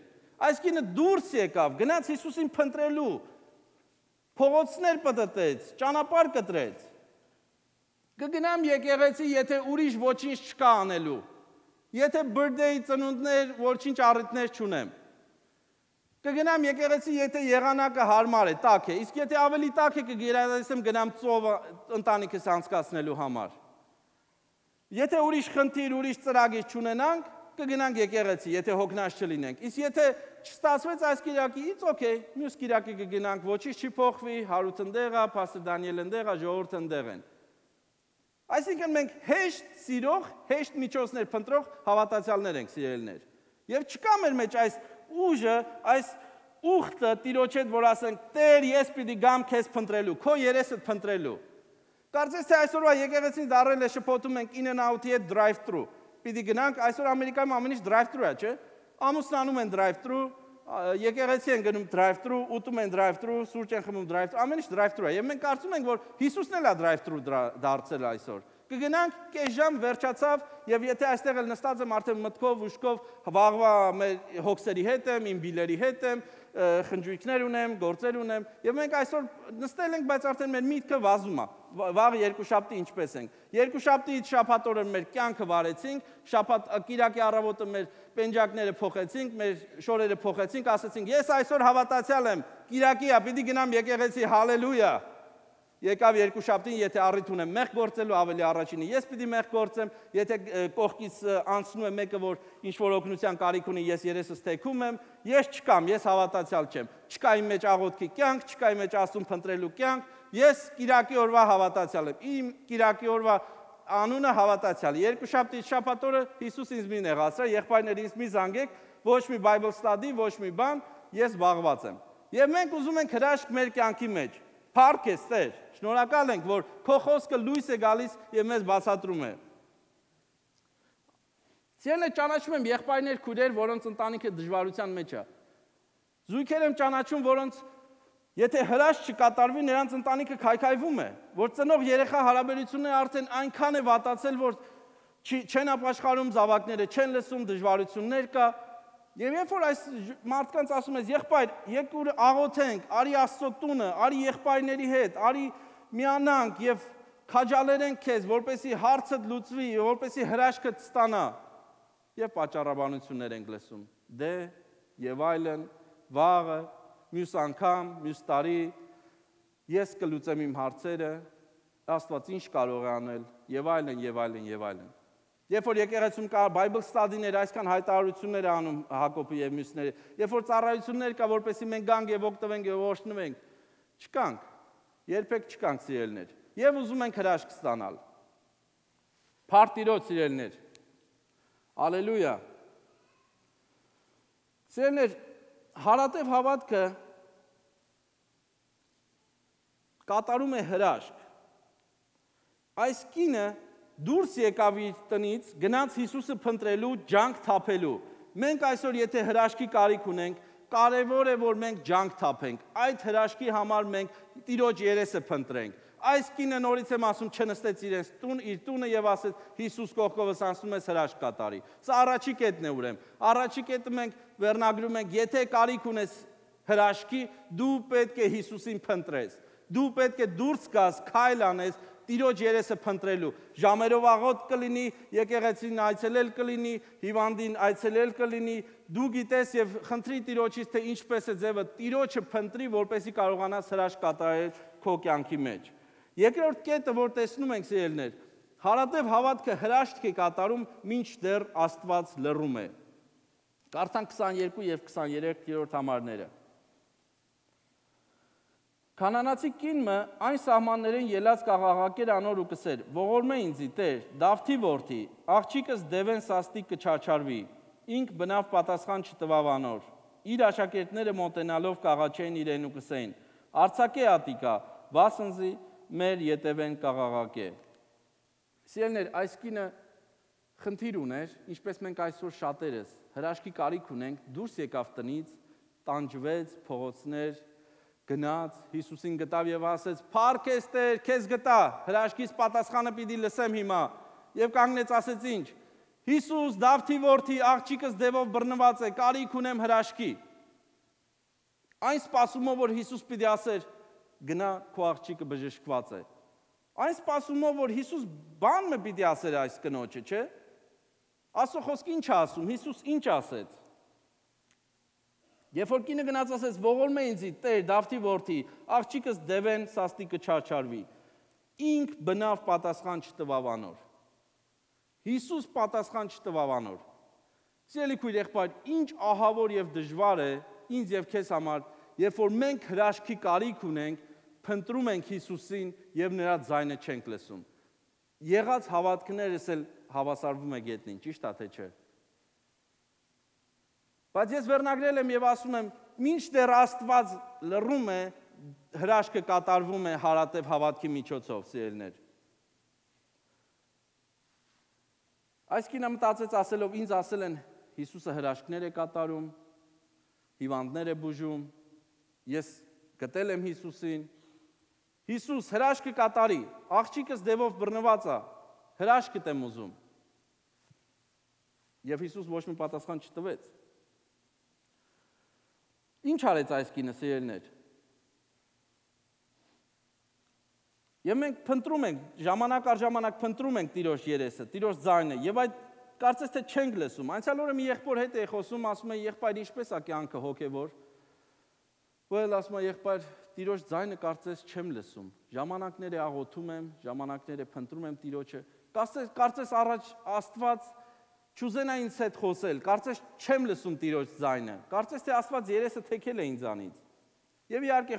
Այս կինը դուրս եկավ, գնաց Հիսուսին փնտրելու։ Փողոցներ պատտեց, ճանապարհ կտրեց։ Կգնամ եկեղեցի, եթե ուրիշ ոչինչ չկա անելու։ Եթե բրդեի ծնունդներ, ոչինչ առիթներ չունեմ։ Կգնամ եկեղեցի, եթե եղանակը հարմար է, տաք է, իսկ եթե ավելի տաք է կգերադասեմ գնամ ծովը ընտանիքս անցկացնելու համար։ Եթե ուրիշ խնդիր, ուրիշ ծրագիր չունենանք, կգնանք եկեղեցի, եթե հոգնած չլինենք։ Իսկ եթե չստացվեց այս Կիրակի, it's okay, մյուս Կիրակի կգնանք, ոչինչ չի փոխվի, հարութ ընդեղ է, Փաստոր Դանիել ընդեղ է, ժողովուրդ ընդեղ են։ Այսինքն մենք հեշտ սիրող, հեշտ միջոցներ փնտրող հավատացյալներ ենք, սիրելիներ։ Եվ չկա մեր մեջ այս ուժը, այս ուխտը տիրոջ հետ, որ ասենք, Տեր, ես պիտի գամ քեզ փնտրելու, քո երեսը փնտրելու։ Կարծես թե այսօրվա եկեղեցին դարել է շփոթում ենք in and out-ի հետ drive-thru։ Պիտի գնանք, այսօր Ամերիկայում ամեն ինչ drive-thru է, չէ՞։ Ամուսնանում են drive-thru, եկեղեցի են գնում drive-thru, ուտում են drive-thru, սուրճ են խմում drive-thru, ամեն ինչ drive-thru է։ Եվ մենք կարծում ենք, որ Հիսուսն էլ է drive-thru դարձել այսօր կգնանք կես ժամ վերջացավ եւ եթե այստեղ էլ նստած եմ արդեն մտքով ուշքով վաղվա մեր հոգսերի հետ եմ, իմ բիլերի հետ եմ, խնջույքներ ունեմ, գործեր ունեմ եւ մենք այսօր նստել ենք, բայց արդեն մեր միտքը վազում է։ Վաղ երկուշաբթի ինչպես ենք։ Երկուշաբթիից շաբաթ օրը մեր կյանքը վարեցինք, շաբաթ Կիրակի առավոտը մեր պենջակները փոխեցինք, մեր շորերը փոխեցինք, ասացինք ես այսօր հավատացյալ եմ, Կիրակի է, պիտի գնամ եկեղեցի, հալելույա։ Եկավ երկու շաբթին, եթե առիթ ունեմ մեղ գործելու, ավելի առաջինը ես պիտի մեղ գործեմ, եթե կողքից անցնում է մեկը, որ ինչ որ օգնության կարիք ունի, ես երեսս թեքում եմ, ես չկամ, ես հավատացյալ չեմ։ Չկա իմ մեջ աղոթքի կյանք, չկա իմ մեջ աստուն փնտրելու կյանք, ես Կիրակի օրվա հավատացյալ եմ։ Իմ Կիրակի օրվա անունը հավատացյալ։ Երկու շաբթի շաբաթ օրը Հիսուս ինձ մի նեղացրա, եղբայրներ ինձ մի զանգեք, ոչ մի Bible study, ոչ մի բան, ես զբաղված եմ։ Եվ մենք ուզում ենք հրաշք մեր կյանքի մեջ։ Փառք ես Տեր։ Շնորհակալ ենք, որ քո խոսքը լույս է գալիս եւ մեզ բացատրում է։ Սիրելիներ, ճանաչում եմ եղբայրներ, քույրեր, որոնց ընտանիքը դժվարության մեջ է։ Զույգեր եմ ճանաչում, որոնց եթե հրաշ չկատարվի, նրանց ընտանիքը քայքայվում է, որ ծնող երեխա հարաբերությունները արդեն այնքան է վատացել, որ չեն ապաշխարում զավակները, չեն լսում դժվարություններ կա, Եվ երբ որ այս մարդկանց ասում ես, եղբայր, եկ ուր աղոթենք, արի Աստծո տունը, արի եղբայրների հետ, արի միանանք եւ քաջալերենք քեզ, որպեսի հարցը լուծվի, որպեսի հրաշքը ստանա։ Եվ պատճառաբանություններ ենք լսում։ Դե եւ այլն, վաղը, մյուս անգամ, մյուս տարի ես կլուծեմ իմ հարցերը, Աստված ինչ կարող է անել, եւ այլն, եւ այլն, եւ այլն։ Երբ որ եկեղեցում կա Bible study-ներ, այսքան հայտարարություններ անում Հակոբը եւ մյուսները, երբ որ ծառայություններ կա, որպեսզի մենք գանք եւ օգտվենք եւ օշնվենք, չկանք։ Երբեք չկանք սիրելներ։ Եվ ուզում ենք հրաշք ստանալ։ Փարտիրոց սիրելներ։ Ալելույա։ Սիրելներ, հարատև հավատքը կատարում է հրաշք։ Այս կինը դուրս եկավ իր տնից, գնաց Հիսուսը փնտրելու, ջանք թափելու։ Մենք այսօր եթե հրաշքի կարիք ունենք, կարևոր է որ մենք ջանք թափենք։ Այդ հրաշքի համար մենք Տիրոջ երեսը փնտրենք։ Այս կինը նորից եմ ասում չնստեց իրենց տուն, իր տունը եւ ասեց Հիսուս կողքովս անցնում ես հրաշք կատարի։ Սա առաջի կետն է ուրեմ։ Առաջի կետը մենք վերնագրում ենք, եթե կարիք ունես հրաշքի, դու պետք է Հիսուսին փնտրես։ Դու պետք է դուրս գաս, քայլ անես, Տիրոջ երեսը փնտրելու։ Ժամերով աղոտ կլինի, եկեղեցին այցելել կլինի, հիվանդին այցելել կլինի։ Դու գիտես եւ խնդրի Տիրոջից թե ինչպես է ձևը Տիրոջը փնտրի, որպեսի կարողանաս հրաշք կատարել քո կյանքի մեջ։ Երկրորդ կետը, որ տեսնում ենք սիրելներ, հարատև հավատքը հրաշք է կատարում, ինչ դեռ Աստված լռում է։ Կարդան 22 եւ 23-րդ համարները։ Կանանացի կինը այն սահմաններին ելած կաղաղակեր անոր ու կսեր. ողորմե ինձի Տեր, Դավթի որդի, աղջիկս Դևեն սաստիկ կչաչարվի։ Ինք բնավ պատասխան չտվավ անոր։ Իր աշակերտները մոտենալով կաղաչեին իրեն ու կսեին. Արցակե ատիկա, վասնզի մեր յետևեն կաղաղակե։ Սիրելներ, այս կինը խնդիր ուներ, ինչպես մենք այսօր շատերս հրաշքի կարիք ունենք, դուրս եկավ տնից, տանջվեց, փողոցներ, գնաց Հիսուսին գտավ եւ ասեց. «Փառք ես Տեր, քեզ գտա։ Հրաշքից պատասխանը պիտի լսեմ հիմա»։ Եվ կանգնեց ասեց ինչ. Հիսուս Դավթի որդի աղջիկս դևով բռնված է, կարիք ունեմ հրաշքի։ Այն սպասումով որ Հիսուս պիտի ասեր. գնա քո աղջիկը բժշկված է։ Այն սպասումով որ Հիսուս բան մը պիտի ասեր այս կնոջը, չէ՞։ Աստծո խոսքը ինչ ասում, Հիսուս ինչ ասեց։ Երբ որ կինը գնաց ասեց ողորմ է ինձի Տեր Դավթի որդի, աղջիկս Դևեն սաստիկը չաչարվի։ Ինք բնավ պատասխան չտվավ անոր։ Հիսուս պատասխան չտվավ անոր։ Սիրելի քույր եղբայր, ինչ ահավոր եւ դժվար է ինձ եւ քեզ համար, երբ որ մենք հրաշքի կարիք ունենք, փնտրում ենք Հիսուսին եւ նրա ձայնը չենք լսում։ Եղած հավատքներս էլ հավասարվում է գետնին, ճիշտ է թե չէ։ Բայց ես վերնագրել եմ եւ ասում եմ, ինչ դեռ Աստված լռում է, հրաշքը կատարվում է հարատև հավատքի միջոցով, սիրելներ։ Այս կինը մտածեց ասելով, ինձ ասել են Հիսուսը հրաշքներ է կատարում, հիվանդներ է բուժում, ես գտել եմ Հիսուսին։ Հիսուս հրաշքը կատարի, աղջիկս դևով բռնված է, հրաշքդ եմ ուզում։ Եվ Հիսուս ոչ մի պատասխան չտվեց։ Ինչ արեց այս կինը սիրելներ։ Եվ մենք փնտրում ենք, ժամանակ առ ժամանակ փնտրում ենք Տիրոջ երեսը, Տիրոջ ձայնը, եւ այդ կարծես թե չենք լսում։ Անցյալ օրը մի եղբոր հետ էի խոսում, ասում է եղբայր ինչպես է կյանքը հոգեվոր։ Ոել ասում է եղբայր Տիրոջ ձայնը կարծես չեմ լսում։ Ժամանակները աղոթում եմ, ժամանակները փնտրում եմ Տիրոջը։ Կարծես կարծես առաջ Աստված չուզենա ինձ հետ խոսել, կարծես չեմ լսում Տիրոջ ձայնը, կարծես թե Աստված երեսը թեքել է ինձանից։ Եվ իհարկե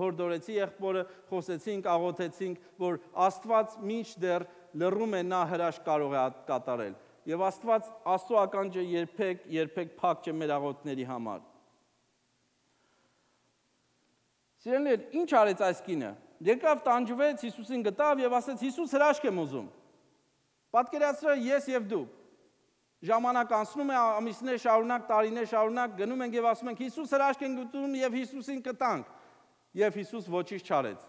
հորդորեցի եղբորը, խոսեցինք, աղոթեցինք, որ Աստված ինչ դեռ լռում է նա հրաշք կարող է կատարել։ Եվ Աստված Աստծո ականջը երբեք, երբեք փակ չէ մեր աղոթների համար։ Սիրելիներ, ինչ արեց այս կինը։ Եկավ տանջվեց Հիսուսին գտավ եւ ասաց Հիսուս հրաշք եմ ուզում։ Պատկերացրեք ես եւ դու։ Ժամանակ անցնում է ամիսներ շարունակ, տարիներ շարունակ, գնում ենք եւ ասում ենք Հիսուս հրաշք ենք ուտում եւ Հիսուսին կտանք։ Եվ Հիսուս ոչինչ չարեց։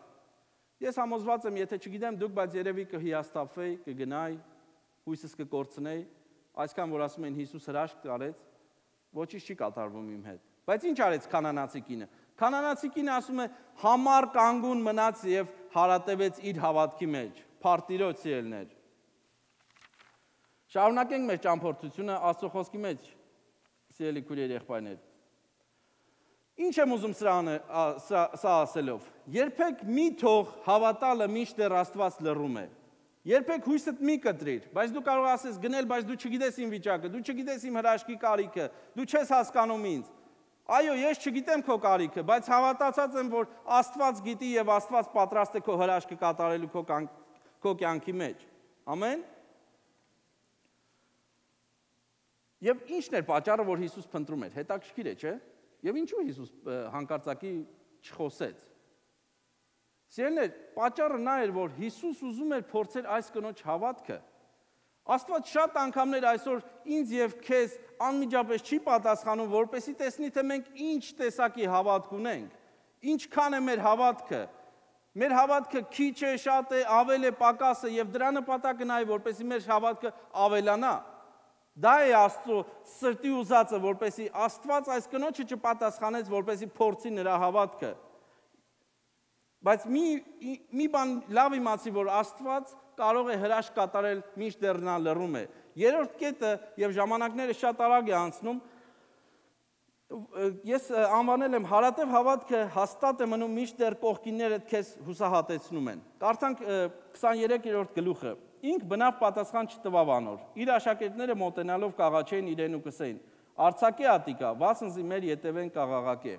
Ես համոզված եմ, եթե չգիտեմ դուք, բայց երևի կհիաստափվեի, կգնայի, հույսս կկորցնեի, այսքան որ ասում են Հիսուս հրաշք տարեց, ոչինչ չի կատարվում իմ հետ։ Բայց ինչ արեց կանանացի կինը։ Կանանացի կինը ասում է համար կանգուն մնաց եւ հարատևեց իր հավատքի մեջ։ Փարտիրոց ելներ։ Շարունակենք մեր ճամփորդությունը Աստծո խոսքի մեջ։ Սիրելի քույրեր եղբայրներ։ Ինչ եմ ուզում սրանը սա, սա ասելով։ Երբեք մի թող հավատալը միշտ Աստված լռում է։ Երբեք հույսդ մի կտրիր, բայց դու կարող ասես գնել, բայց դու չգիտես իմ վիճակը, դու չգիտես իմ հրաշքի կարիքը, դու չես հասկանում ինձ։ Այո, ես չգիտեմ քո կարիքը, բայց հավատացած եմ, որ Աստված գիտի եւ Աստված պատրաստ է քո հրաշքը կատարելու քո կյանքի մեջ։ Ամեն։ Եվ ի՞նչն էր պատճառը, որ Հիսուս փնտրում էր։ Հետաքրքիր է, չէ՞։ Եվ ինչու Հիսուս հանկարծակի չխոսեց։ Սիրելիներ, պատճառը նա էր, որ Հիսուս ուզում էր փորձել այս կնոջ հավատքը։ Աստված շատ անգամներ այսօր ինձ եւ քեզ անմիջապես չի պատասխանում, որպեսի տեսնի, թե մենք ինչ տեսակի հավատք ունենք, ինչքան է մեր հավատքը։ Մեր հավատքը քիչ է, շատ է, ավել է, պակաս է եւ դրա նպատակը նա է, որպեսի մեր հավատքը ավելանա։ Դա է Աստծո սրտի ուզածը, որպեսի Աստված այս կնոջը չպատասխանեց, որպեսի փորձի նրա հավատքը։ Բայց մի մի բան լավ իմացի, որ Աստված կարող է հրաշք կատարել մինչդեռ նա լռում է։ Երրորդ կետը եւ ժամանակները շատ արագ է անցնում։ Ես անվանել եմ հարատև հավատքը հաստատ է մնում մինչդեռ կողքիններդ քեզ հուսահատեցնում են։ Կարդանք 23-րդ գլուխը։ Ինք բնավ պատասխան չտվավ անոր։ Իր աշակերտները մոտենալով կաղաչեին իրեն ու կսեին. Արցակե ատիկա, վասնզի մեր յետևեն կաղաղակե։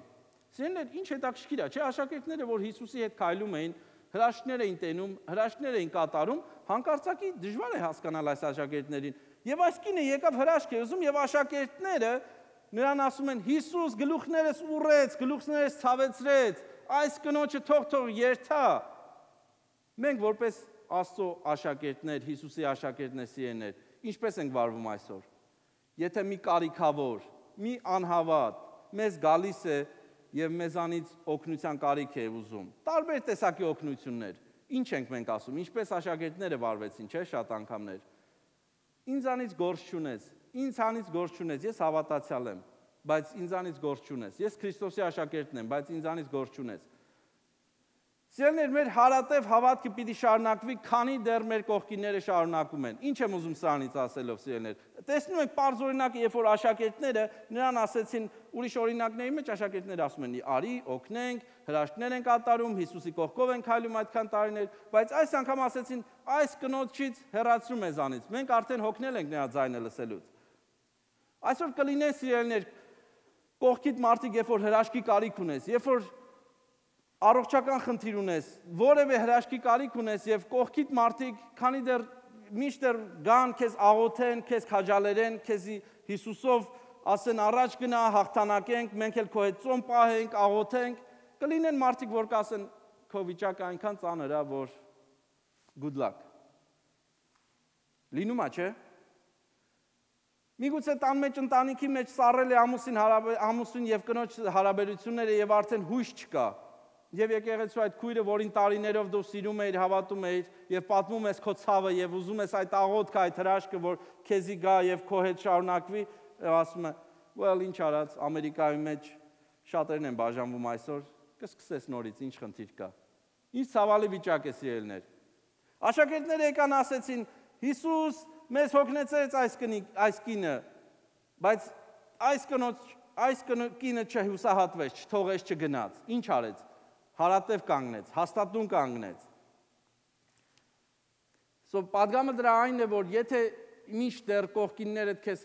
Սիրելիներ, ինչ հետաքրքիր է, չէ՞ աշակերտները, որ Հիսուսի հետ քայլում էին, հրաշքներ էին տենում, հրաշքներ էին կատարում, հանկարծակի դժվար է հասկանալ այս աշակերտներին։ Եվ այս կինը եկավ հրաշք է ուզում եւ աշակերտները նրան ասում են Հիսուս գլուխներս ուռեց, գլուխներս ցավեցրեց, այս կնոջը թող թող երթա։ Մենք որպես Աստծո աշակերտներ, Հիսուսի աշակերտներ սիրեներ, ինչպես ենք վարվում այսօր։ Եթե մի կարիքավոր, մի անհավատ մեզ գալիս է եւ մեզանից օգնության կարիք է ուզում։ Տարբեր տեսակի օգնություններ։ Ինչ ենք մենք ասում, ինչպես աշակերտները վարվեցին, չէ՞, շատ անգամներ։ Ինձանից գործ չունես, ինձանից գործ չունես, ես հավատացյալ եմ, բայց ինձանից գործ չունես։ Ես Քրիստոսի աշակերտն եմ, բայց ինձանից գործ չունես։ Սիրելիներ, մեր հարատև հավատքը պիտի շարունակվի, քանի դեռ մեր կողքինները շարունակում են։ Ինչ եմ ուզում սրանից ասելով, սիրելիներ։ Տեսնում ենք པարզ օրինակը, երբ որ աշակերտները նրան ասեցին, ուրիշ օրինակների մեջ աշակերտները ասում են՝ «Արի, օգնենք, հրաշքներ են կատարում, Հիսուսի կողքով են քայլում այդքան տարիներ», բայց այս անգամ ասեցին՝ «Այս կնոջից հեռացրու մեզանից»։ Մենք արդեն հոգնել ենք նրա ձայնը լսելուց։ Այսօր կլինեն սիրելիներ, կողքիդ մարդիկ, երբ որ հրաշքի կարիք ունես, երբ որ առողջական խնդիր ունես, որևէ հրաշքի կարիք ունես եւ կողքիդ մարդիկ, քանի դեռ միշտեր գան քեզ աղոթեն, քեզ քաջալերեն, քեզի Հիսուսով ասեն առաջ գնա, հաղթանակենք, մենք էլ քո հետ ծոմ պահենք, աղոթենք, կլինեն մարդիկ, որ կասեն քո վիճակը այնքան ծանր է, որ good luck։ Լինում է, չէ՞։ Միգուցե տան մեջ ընտանիքի մեջ սառել է ամուսին ամուսին եւ կնոջ հարաբերությունները եւ արդեն հույս չկա Եվ եկեղեցու այդ քույրը, որին տարիներով դու սիրում էիր, հավատում էիր եւ պատմում ես քո ցավը եւ ուզում ես այդ աղոթքը, այդ հրաշքը, որ քեզի գա եւ քո հետ շարունակվի, ասում է, well, ինչ արած, Ամերիկայի մեջ շատերն են բաժանվում այսօր, կսկսես նորից, ինչ խնդիր կա։ Ինչ ցավալի վիճակ է սիրելներ։ Աշակերտները եկան ասեցին, Հիսուս մեզ հոգնեցեց այս կինը, այս կինը, բայց այս կնոջ այս կինը չհուսահատվեց, չթողեց, չգնաց։ Ինչ արեց հարատև կանգնեց, հաստատուն կանգնեց։ Սո падգամը դրա այն է, որ եթե միշտեր կողքինները քեզ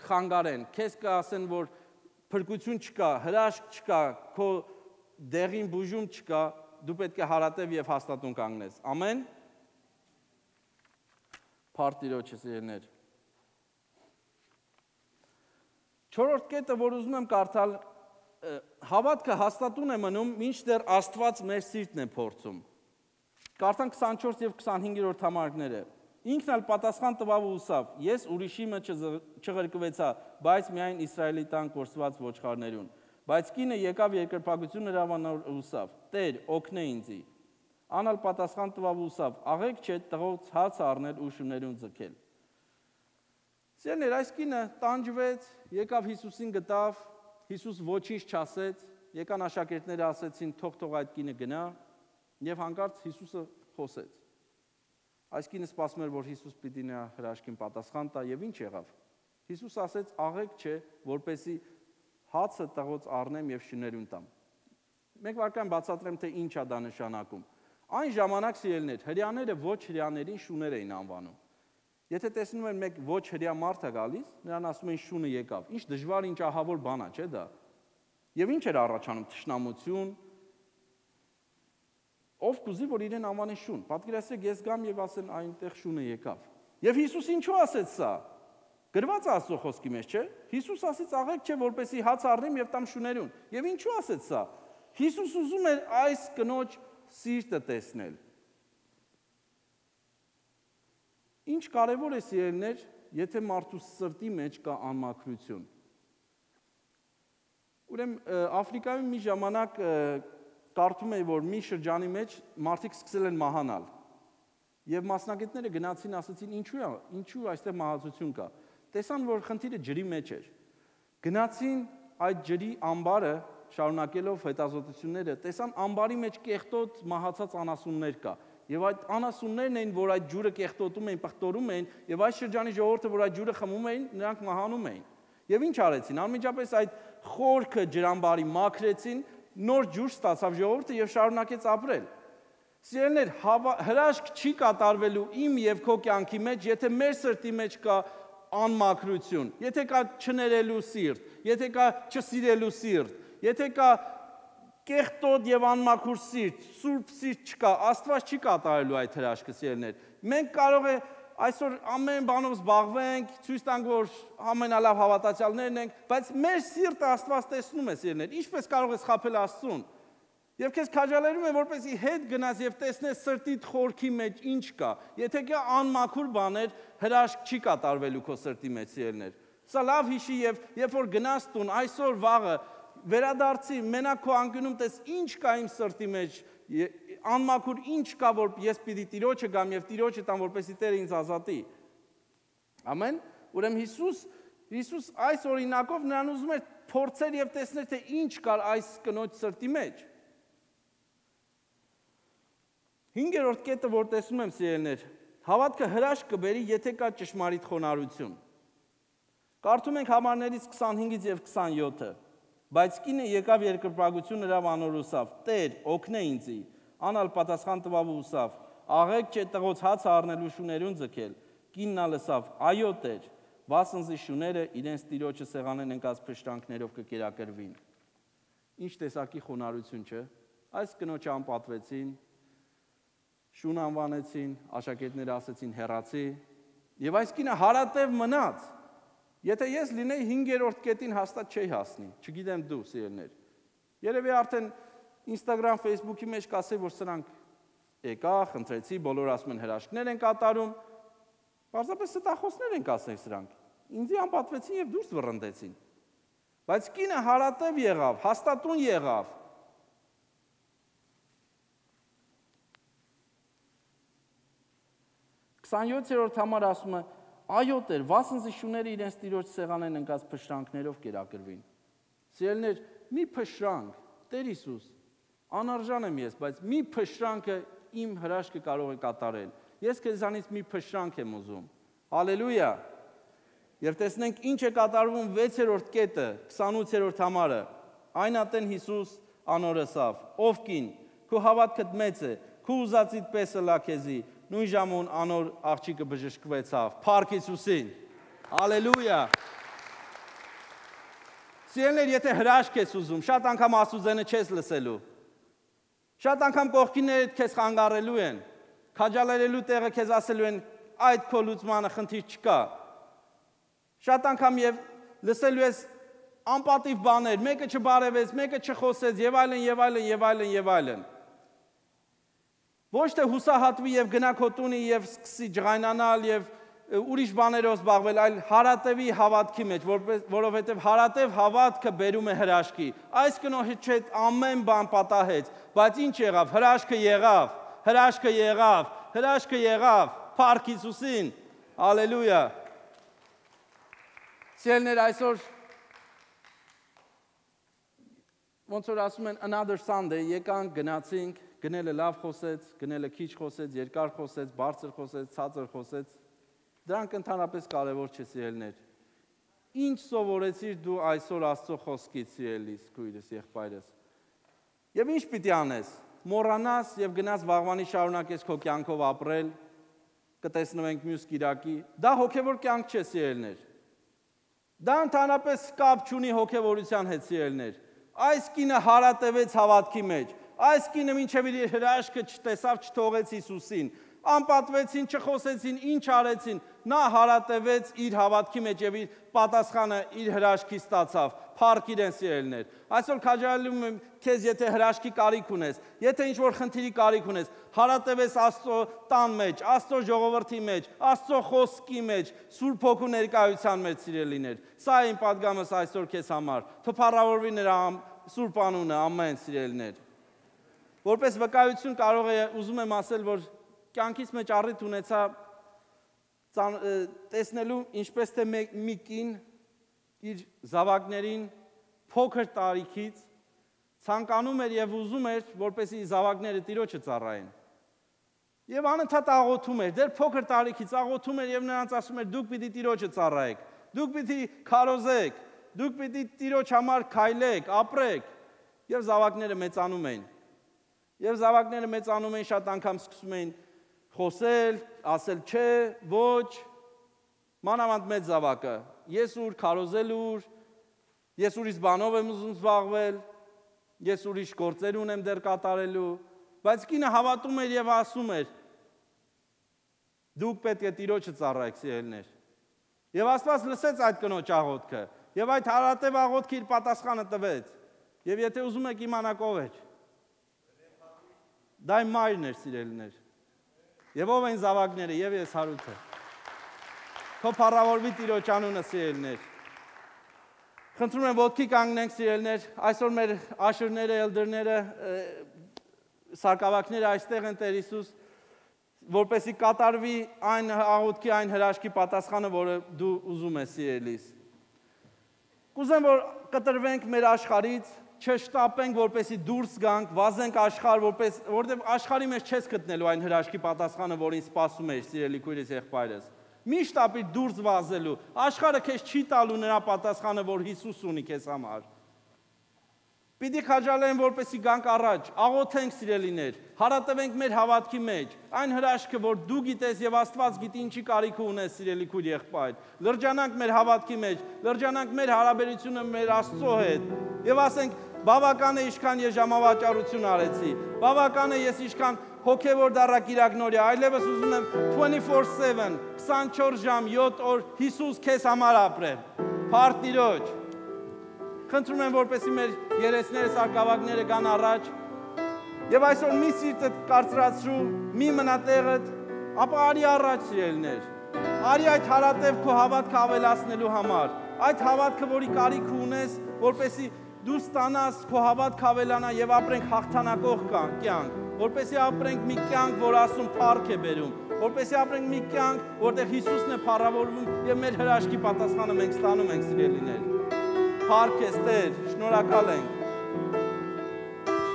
խանգարեն, քեզ կասեն, որ փրկություն չկա, հրաշք չկա, քո դեղին բուժում չկա, դու պետք է հարատև եւ հաստատուն կանգնես։ Ամեն։ Փարտիրոջս երներ։ Չորրորդ կետը, որ ուզում եմ կարդալ հավատքը հաստատուն է մնում, մինչդեռ Աստված մեր սիրտն է փորձում։ Կարդան 24 եւ 25-րդ համարները։ Ինքն էլ պատասխան տվավ ու ուսավ. Ես ուրիշի մը չղրկվեցա, բայց միայն Իսրայելի տան կորսված ոչխարներուն։ Բայց կինը եկավ երկրպագություն հրավանոր ու ուսավ. Տեր, օգնե ինձի։ Անալ պատասխան տվավ ու ուսավ. աղեք չէ տղոց հաց առնել ու շուներուն ձգել։ Սերներ, այս կինը տանջվեց, եկավ Հիսուսին գտավ, Հիսուս ոչինչ չասեց, եկան աշակերտները ասեցին, թող թող այդ կինը գնա, եւ հանկարծ Հիսուսը խոսեց։ Այս կինը սպասում էր, որ Հիսուս պիտի նա հրաշքին պատասխան տա եւ ինչ եղավ։ Հիսուս ասեց, աղեք չէ, որպեսի հացը տղոց առնեմ եւ շներուն տամ։ Մեկ վարքան բացատրեմ, թե ինչ է դա նշանակում։ Այն ժամանակ սիրելներ, հрьяաները ոչ հрьяաներին շուներ էին անվանում Եթե տեսնում են մեկ ոչ հрья մարդ է գալիս, նրան ասում են շունը եկավ։ Ինչ դժվար, ինչ ահավոր բան է, չէ՞ դա։ Եվ ինչ էր առաջանում ճշնամություն, ով կուզի որ իրեն ամանեն շուն։ Պատկերացրեք ես գամ եւ ասեն այնտեղ շունը եկավ։ Եվ Հիսուս ինչու ասեց սա։ Գրված է Աստծո խոսքի մեջ, չէ՞։ Հիսուս ասեց աղեք չէ, որպեսի հաց առնեմ եւ տամ շուներուն։ Եվ ինչու ասեց սա։ Հիսուս ուզում էր այս կնոջ սիրտը տեսնել։ Ինչ կարևոր է սիրելներ, եթե մարդու սրտի մեջ կա անմաքրություն։ Ուրեմն Աֆրիկայում մի ժամանակ կարդում էի, որ մի շրջանի մեջ մարդիկ սկսել են մահանալ։ Եվ մասնագետները գնացին, ասացին, ինչու է, ինչու այստեղ մահացություն կա։ Տեսան, որ խնդիրը ջրի մեջ էր։ Գնացին այդ ջրի ամբարը շարունակելով հետազոտությունները, տեսան ամբարի մեջ կեղտոտ մահացած անասուններ կա։ Եվ այդ անասուններն էին, որ այդ ջուրը կեղտոտում էին, պղտորում էին, եւ այս շրջանի ժողովուրդը, որ այդ ջուրը խմում էին, նրանք մահանում էին։ Եվ ինչ արեցին։ Անմիջապես այդ խորքը ջրամբարի մաքրեցին, նոր ջուր ստացավ ժողովուրդը եւ շարունակեց ապրել։ Սիրելիներ, հավա- հրաշք չի կատարվելու իմ եւ քո կյանքի մեջ, եթե մեր սրտի մեջ կա անմաքրություն, եթե կա չներելու սիրտ, եթե կա չսիրելու սիրտ, եթե կա կեղտոտ եւ անմաքուր սիրտ, սուրբ սիրտ չկա, Աստված չի կատարելու այդ հրաշքը սիրելիներ։ Մենք կարող է այսօր ամեն բանով զբաղվենք, ցույց տանք, որ ամենալավ հավատացյալներն ենք, բայց մեր սիրտը Աստված տեսնում է սիրելիներ։ Ինչպես կարող ես խაფել Աստծուն։ Եվ քեզ քաջալերում եմ, որպեսզի հետ գնաս եւ տեսնես սրտիդ խորքի մեջ ինչ կա։ Եթե կա անմաքուր բաներ, հրաշք չի կատարվելու քո սրտի մեջ սիրելիներ։ Սա լավ հիշի եւ երբ որ գնաս տուն, այսօր վաղը վերադարձի մենակ քո անկյունում տես ինչ կա իմ սրտի մեջ անմաքուր ինչ կա որ ես պիտի տիրոջը գամ եւ տիրոջը տամ որպեսի Տերը ինձ ազատի ամեն ուրեմն Հիսուս Հիսուս այս օրինակով նրան ուզում էր փորձել եւ տեսնել թե ինչ կար այս կնոջ սրտի մեջ Հինգերորդ կետը, որ տեսնում եմ սիրելներ, հավատքը հրաշք կբերի, եթե կա ճշմարիտ խոնարհություն։ Կարդում ենք համարներից 25-ից եւ 27-ը։ Բայց կինը եկավ երկրպագություն նրա անորուսավ. Տեր, օգնե ինձի։ Անալ պատասխան տվավ ու ուսավ. Աղեք չէ տղոց հաց առնելու շուներուն ձգել։ Կինն ալսավ. Այո, Տեր, վասնզի շուները իրենց տիրոջը սեղանեն ընկած փշտանքներով կկերակրվին։ Ինչ տեսակի խոնարհություն չէ։ Այս կնոջը անպատվեցին, շուն անվանեցին, աշակերտները ասեցին հերացի, եւ այս կինը հարատև մնաց։ Եթե ես լինեի 5-րդ կետին հաստատ չէի հասնի, չգիտեմ դու, սիրելներ։ Երևի արդեն Instagram, Facebook-ի մեջ կասեի, որ սրանք եկա, խնդրեցի, բոլորը ասում են հրաշքներ են կատարում։ Պարզապես ստախոսներ են կասել սրանք։ Ինձի անպատվեցին եւ դուրս վռնդեցին։ Բայց կինը հարատև եղավ, հաստատուն եղավ, 27-րդ համար ասում է. Այո Տեր, վասնզի շուները իրենց տիրոջ սեղանեն ընկած փշրանքներով կերակրվին։ Սիրելներ, մի փշրանք, Տեր Հիսուս, անարժան եմ ես, բայց մի փշրանքը իմ հրաշքը կարող է կատարել։ Ես քեզանից մի փշրանք եմ ուզում։ Հալելույա։ Եվ տեսնենք ինչ է կատարվում 6-րդ կետը, 28-րդ համարը։ Այն ատեն Հիսուս անորսավ. Ով կին, քո հավատքդ մեծ է, քո ուզածիդ պես լա քեզի, նույն ժամուն անոր աղջիկը բժշկվեցավ։ Փառք Հիսուսին։ Հալելույա։ Սիրելիներ, եթե հրաշք ես ուզում, շատ անգամ Աստուծենը չես լսելու։ Շատ անգամ կողքիներդ քեզ խանգարելու են։ Քաջալերելու տեղը քեզ ասելու են այդ քո լուծմանը խնդիր չկա։ Շատ անգամ եւ լսելու ես անպատիվ բաներ, մեկը չբարևեց, մեկը չխոսեց եւ այլն եւ այլն եւ այլն եւ այլն։ Ոչ թե հուսահատվի եւ գնա քո տունի եւ սկսի ջղայնանալ եւ ուրիշ բաներով զբաղվել, այլ հարատևի հավատքի մեջ, որովհետև հարատև հավատքը բերում է հրաշքի։ Այս կնոհի չէ ամեն բան պատահեց, բայց ինչ եղավ, հրաշքը եղավ, հրաշքը եղավ, հրաշքը եղավ, Փառք Հիսուսին։ Ալելույա։ Սիրելներ, այսօր ոնց որ ասում են another Sunday, եկանք, գնացինք, գնելը լավ խոսեց, գնելը քիչ խոսեց, երկար խոսեց, բարձր խոսեց, ցածր խոսեց, Դրանք ընդհանրապես կարևոր չէ սիրելներ։ Ինչ սովորեցիր դու այսօր Աստծո խոսքից, սիրելիս, քույրս, եղբայրս։ Եվ ինչ պիտի անես։ Մոռանաս եւ գնաս վաղվանի շարունակես քո կյանքով ապրել, կտեսնվենք մյուս Կիրակի։ Դա հոգեվոր կյանք չէ, սիրելներ։ Դա ընդհանրապես կապ չունի հոգեվորության հետ, սիրելներ։ Այս կինը հարատևեց հավատքի մեջ։ Այս կինը մինչև իր հրաշքը չտեսավ, չթողեց Հիսուսին։ Անպատվեցին, չխոսեցին, ինչ արեցին։ Նա հարատևեց իր հավատքի մեջ եւ իր պատասխանը իր հրաշքի ստացավ։ Փառք իրեն սիրելներ։ Այսօր քաջալում եմ քեզ, եթե հրաշքի կարիք ունես, եթե ինչ որ խնդիրի կարիք ունես, հարատևես Աստծո տան մեջ, Աստծո ժողովրդի մեջ, Աստծո խոսքի մեջ, Սուրբ Հոգու ներկայության մեջ սիրելիներ։ Սա իմ падգամս այսօր քեզ համար։ Թփառավորվի նրա Սուրբ անունը, ամեն սիրելիներ։ Որպես վկայություն կարող է ուզում եմ ասել, որ կյանքից մեջ առիթ ունեցա տեսնելու ինչպես թե մի կին իր զավակներին փոքր տարիքից ցանկանում էր եւ ուզում էր, որպեսի զավակները տիրոջը ծառայեն։ Եվ անընդհատ աղոթում էր, դեռ փոքր տարիքից աղոթում էր եւ նրանց ասում էր՝ դուք պիտի տիրոջը ծառայեք, դուք պիտի քարոզեք, դուք պիտի տիրոջ համար քայլեք, ապրեք։ Եվ զավակները մեծանում էին։ Եվ զավակները մեծանում էին, շատ անգամ սկսում էին խոսել, ասել չէ, ոչ, մանավանդ մեծ զավակը, ես ուր քարոզել ուր, ես ուրիշ բանով եմ ուզում զբաղվել, ես ուրիշ գործեր ունեմ դեռ կատարելու, բայց կինը հավատում էր եւ ասում էր. Դուք պետք է Տիրոջը ծառայեք, սիրելներ։ Եվ Աստված լսեց այդ կնոջ աղոթքը, եւ այդ հարատև աղոթքը իր պատասխանը տվեց։ Եվ եթե ուզում եք իմանալ ով էր, դա իմ մայրն էր, սիրելիներ։ Եվ ով են զավակները, եւ ես հարութը։ Քո փառավորվի Տիրոջ անունը սիրելներ։ Խնդրում եմ ոտքի կանգնենք սիրելներ, այսօր մեր աշուրները, էլդերները, սարկավակները այստեղ են Տեր Հիսուս, որպեսի կատարվի այն աղոթքի, այն հրաշքի պատասխանը, որը դու ուզում ես սիրելիս։ Կուզեմ որ կտրվենք մեր աշխարից, չշտապենք, որպեսի դուրս գանք, վազենք աշխարհ, որպես որովհետև աշխարհի մեջ չես գտնելու այն հրաշքի պատասխանը, որին սպասում ես, սիրելի քույրես եղբայրս։ Մի շտապի դուրս վազելու։ Աշխարհը քեզ չի տալու նրա պատասխանը, որ Հիսուս ունի քեզ համար։ Պիտի քաջալեն, որպեսի գանք առաջ, աղոթենք սիրելիներ, հարատվենք մեր հավատքի մեջ, այն հրաշքը, որ դու գիտես եւ Աստված գիտի ինչի կարիք ունես սիրելի քույր եղբայր։ Լրջանանք մեր հավատքի մեջ, լրջանանք մեր հարաբերությունը մեր Աստծո հետ եւ ասենք Բավական է ինչքան ես ժամավաճառություն արեցի։ Բավական է ես ինչքան հոգևոր դարակիրակնորյա, այլևս ուզում եմ 24/7, 24 ժամ, 7 օր Հիսուս քեզ համար ապրել։ Փարտիրոջ։ Խնդրում եմ, որպեսի մեր երեսները, սարկավակները գան առաջ։ Եվ այսօր մի սիրտը կարծրացրու, մի մնա տեղդ, ապա արի առաջ սիրելներ։ Արի այդ հարատև քո հավատքը ավելացնելու համար։ Այդ հավատքը, որի կարիք ունես, որպեսի դու ստանաս քո հավատք ավելանա եւ ապրենք հաղթանակող կյանք, որպեսզի ապրենք մի կյանք, որ ասում փառք է բերում, որպեսզի ապրենք մի կյանք, որտեղ Հիսուսն է փառավորվում եւ մեր հրաշքի պատասխանը մենք ստանում ենք սիրելիներ։ Փառք ես Տեր, շնորհակալ ենք։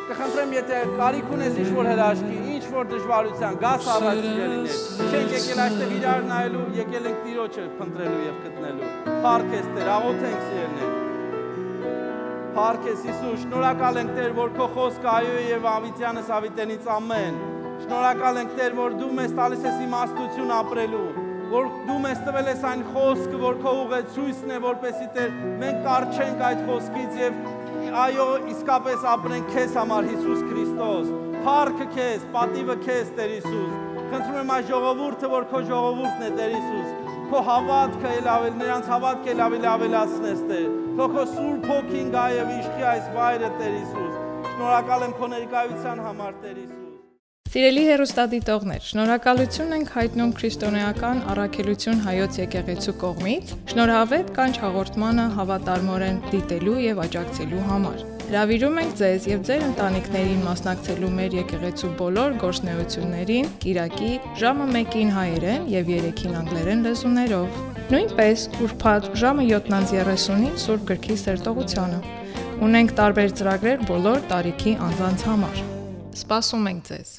Կխնդրեմ, եթե կարիք ունես ինչ-որ հրաշքի, ինչ-որ դժվարության, գաս առաջ սիրելիներ։ Չենք եկել այստեղ իրար նայելու, եկել ենք Տիրոջը փնտրելու եւ գտնելու։ Փառք ես Տեր, աղոթենք սիրելիներ։ Փառք ես Հիսուս, շնորհակալ ենք Տեր, որ քո խոսքը այո եւ ավիտյանս ավիտենից ամեն։ Շնորհակալ ենք Տեր, որ դու մեզ տալիս ես իմաստություն ապրելու, որ դու մեզ տվել ես այն խոսքը, որ քո ուղեցույցն է, որպեսի Տեր մենք կարճենք այդ խոսքից եւ այո, իսկապես ապրենք քեզ համար Հիսուս Քրիստոս։ Փառքը քեզ, պատիվը քեզ Տեր Հիսուս։ Խնդրում եմ այս ժողովուրդը, որ քո ժողովուրդն է, Տեր Հիսուս, քո հավատքը ել ավել, նրանց հավատքը ել ավելի ավելացնես, Տեր։ Թող քո Սուրբ Հոգին գա եւ իշխի այս վայրը, Տեր Հիսուս։ Շնորհակալ եմ քո ներկայության համար, Տեր Հիսուս։ Սիրելի հերոստատիտողներ, շնորհակալություն ենք հայտնում քրիստոնեական առաքելություն հայոց եկեղեցու կողմից շնորհավետ կանչ հաղորդմանը հավատարմորեն դիտելու եւ աջակցելու համար։ Հրավիրում ենք ձեզ եւ ձեր ընտանիքներին մասնակցելու մեր եկեղեցու բոլոր գործնեություններին Կիրակի ժամը 1-ին հայերեն եւ 3-ին անգլերեն լեզուներով։ Նույնպես ուրբաթ ժամը 7:30-ին Սուրբ Գրքի սերտողությանը։ Ունենք տարբեր ծրագրեր բոլոր տարիքի անձանց համար։ Սպասում ենք ձեզ։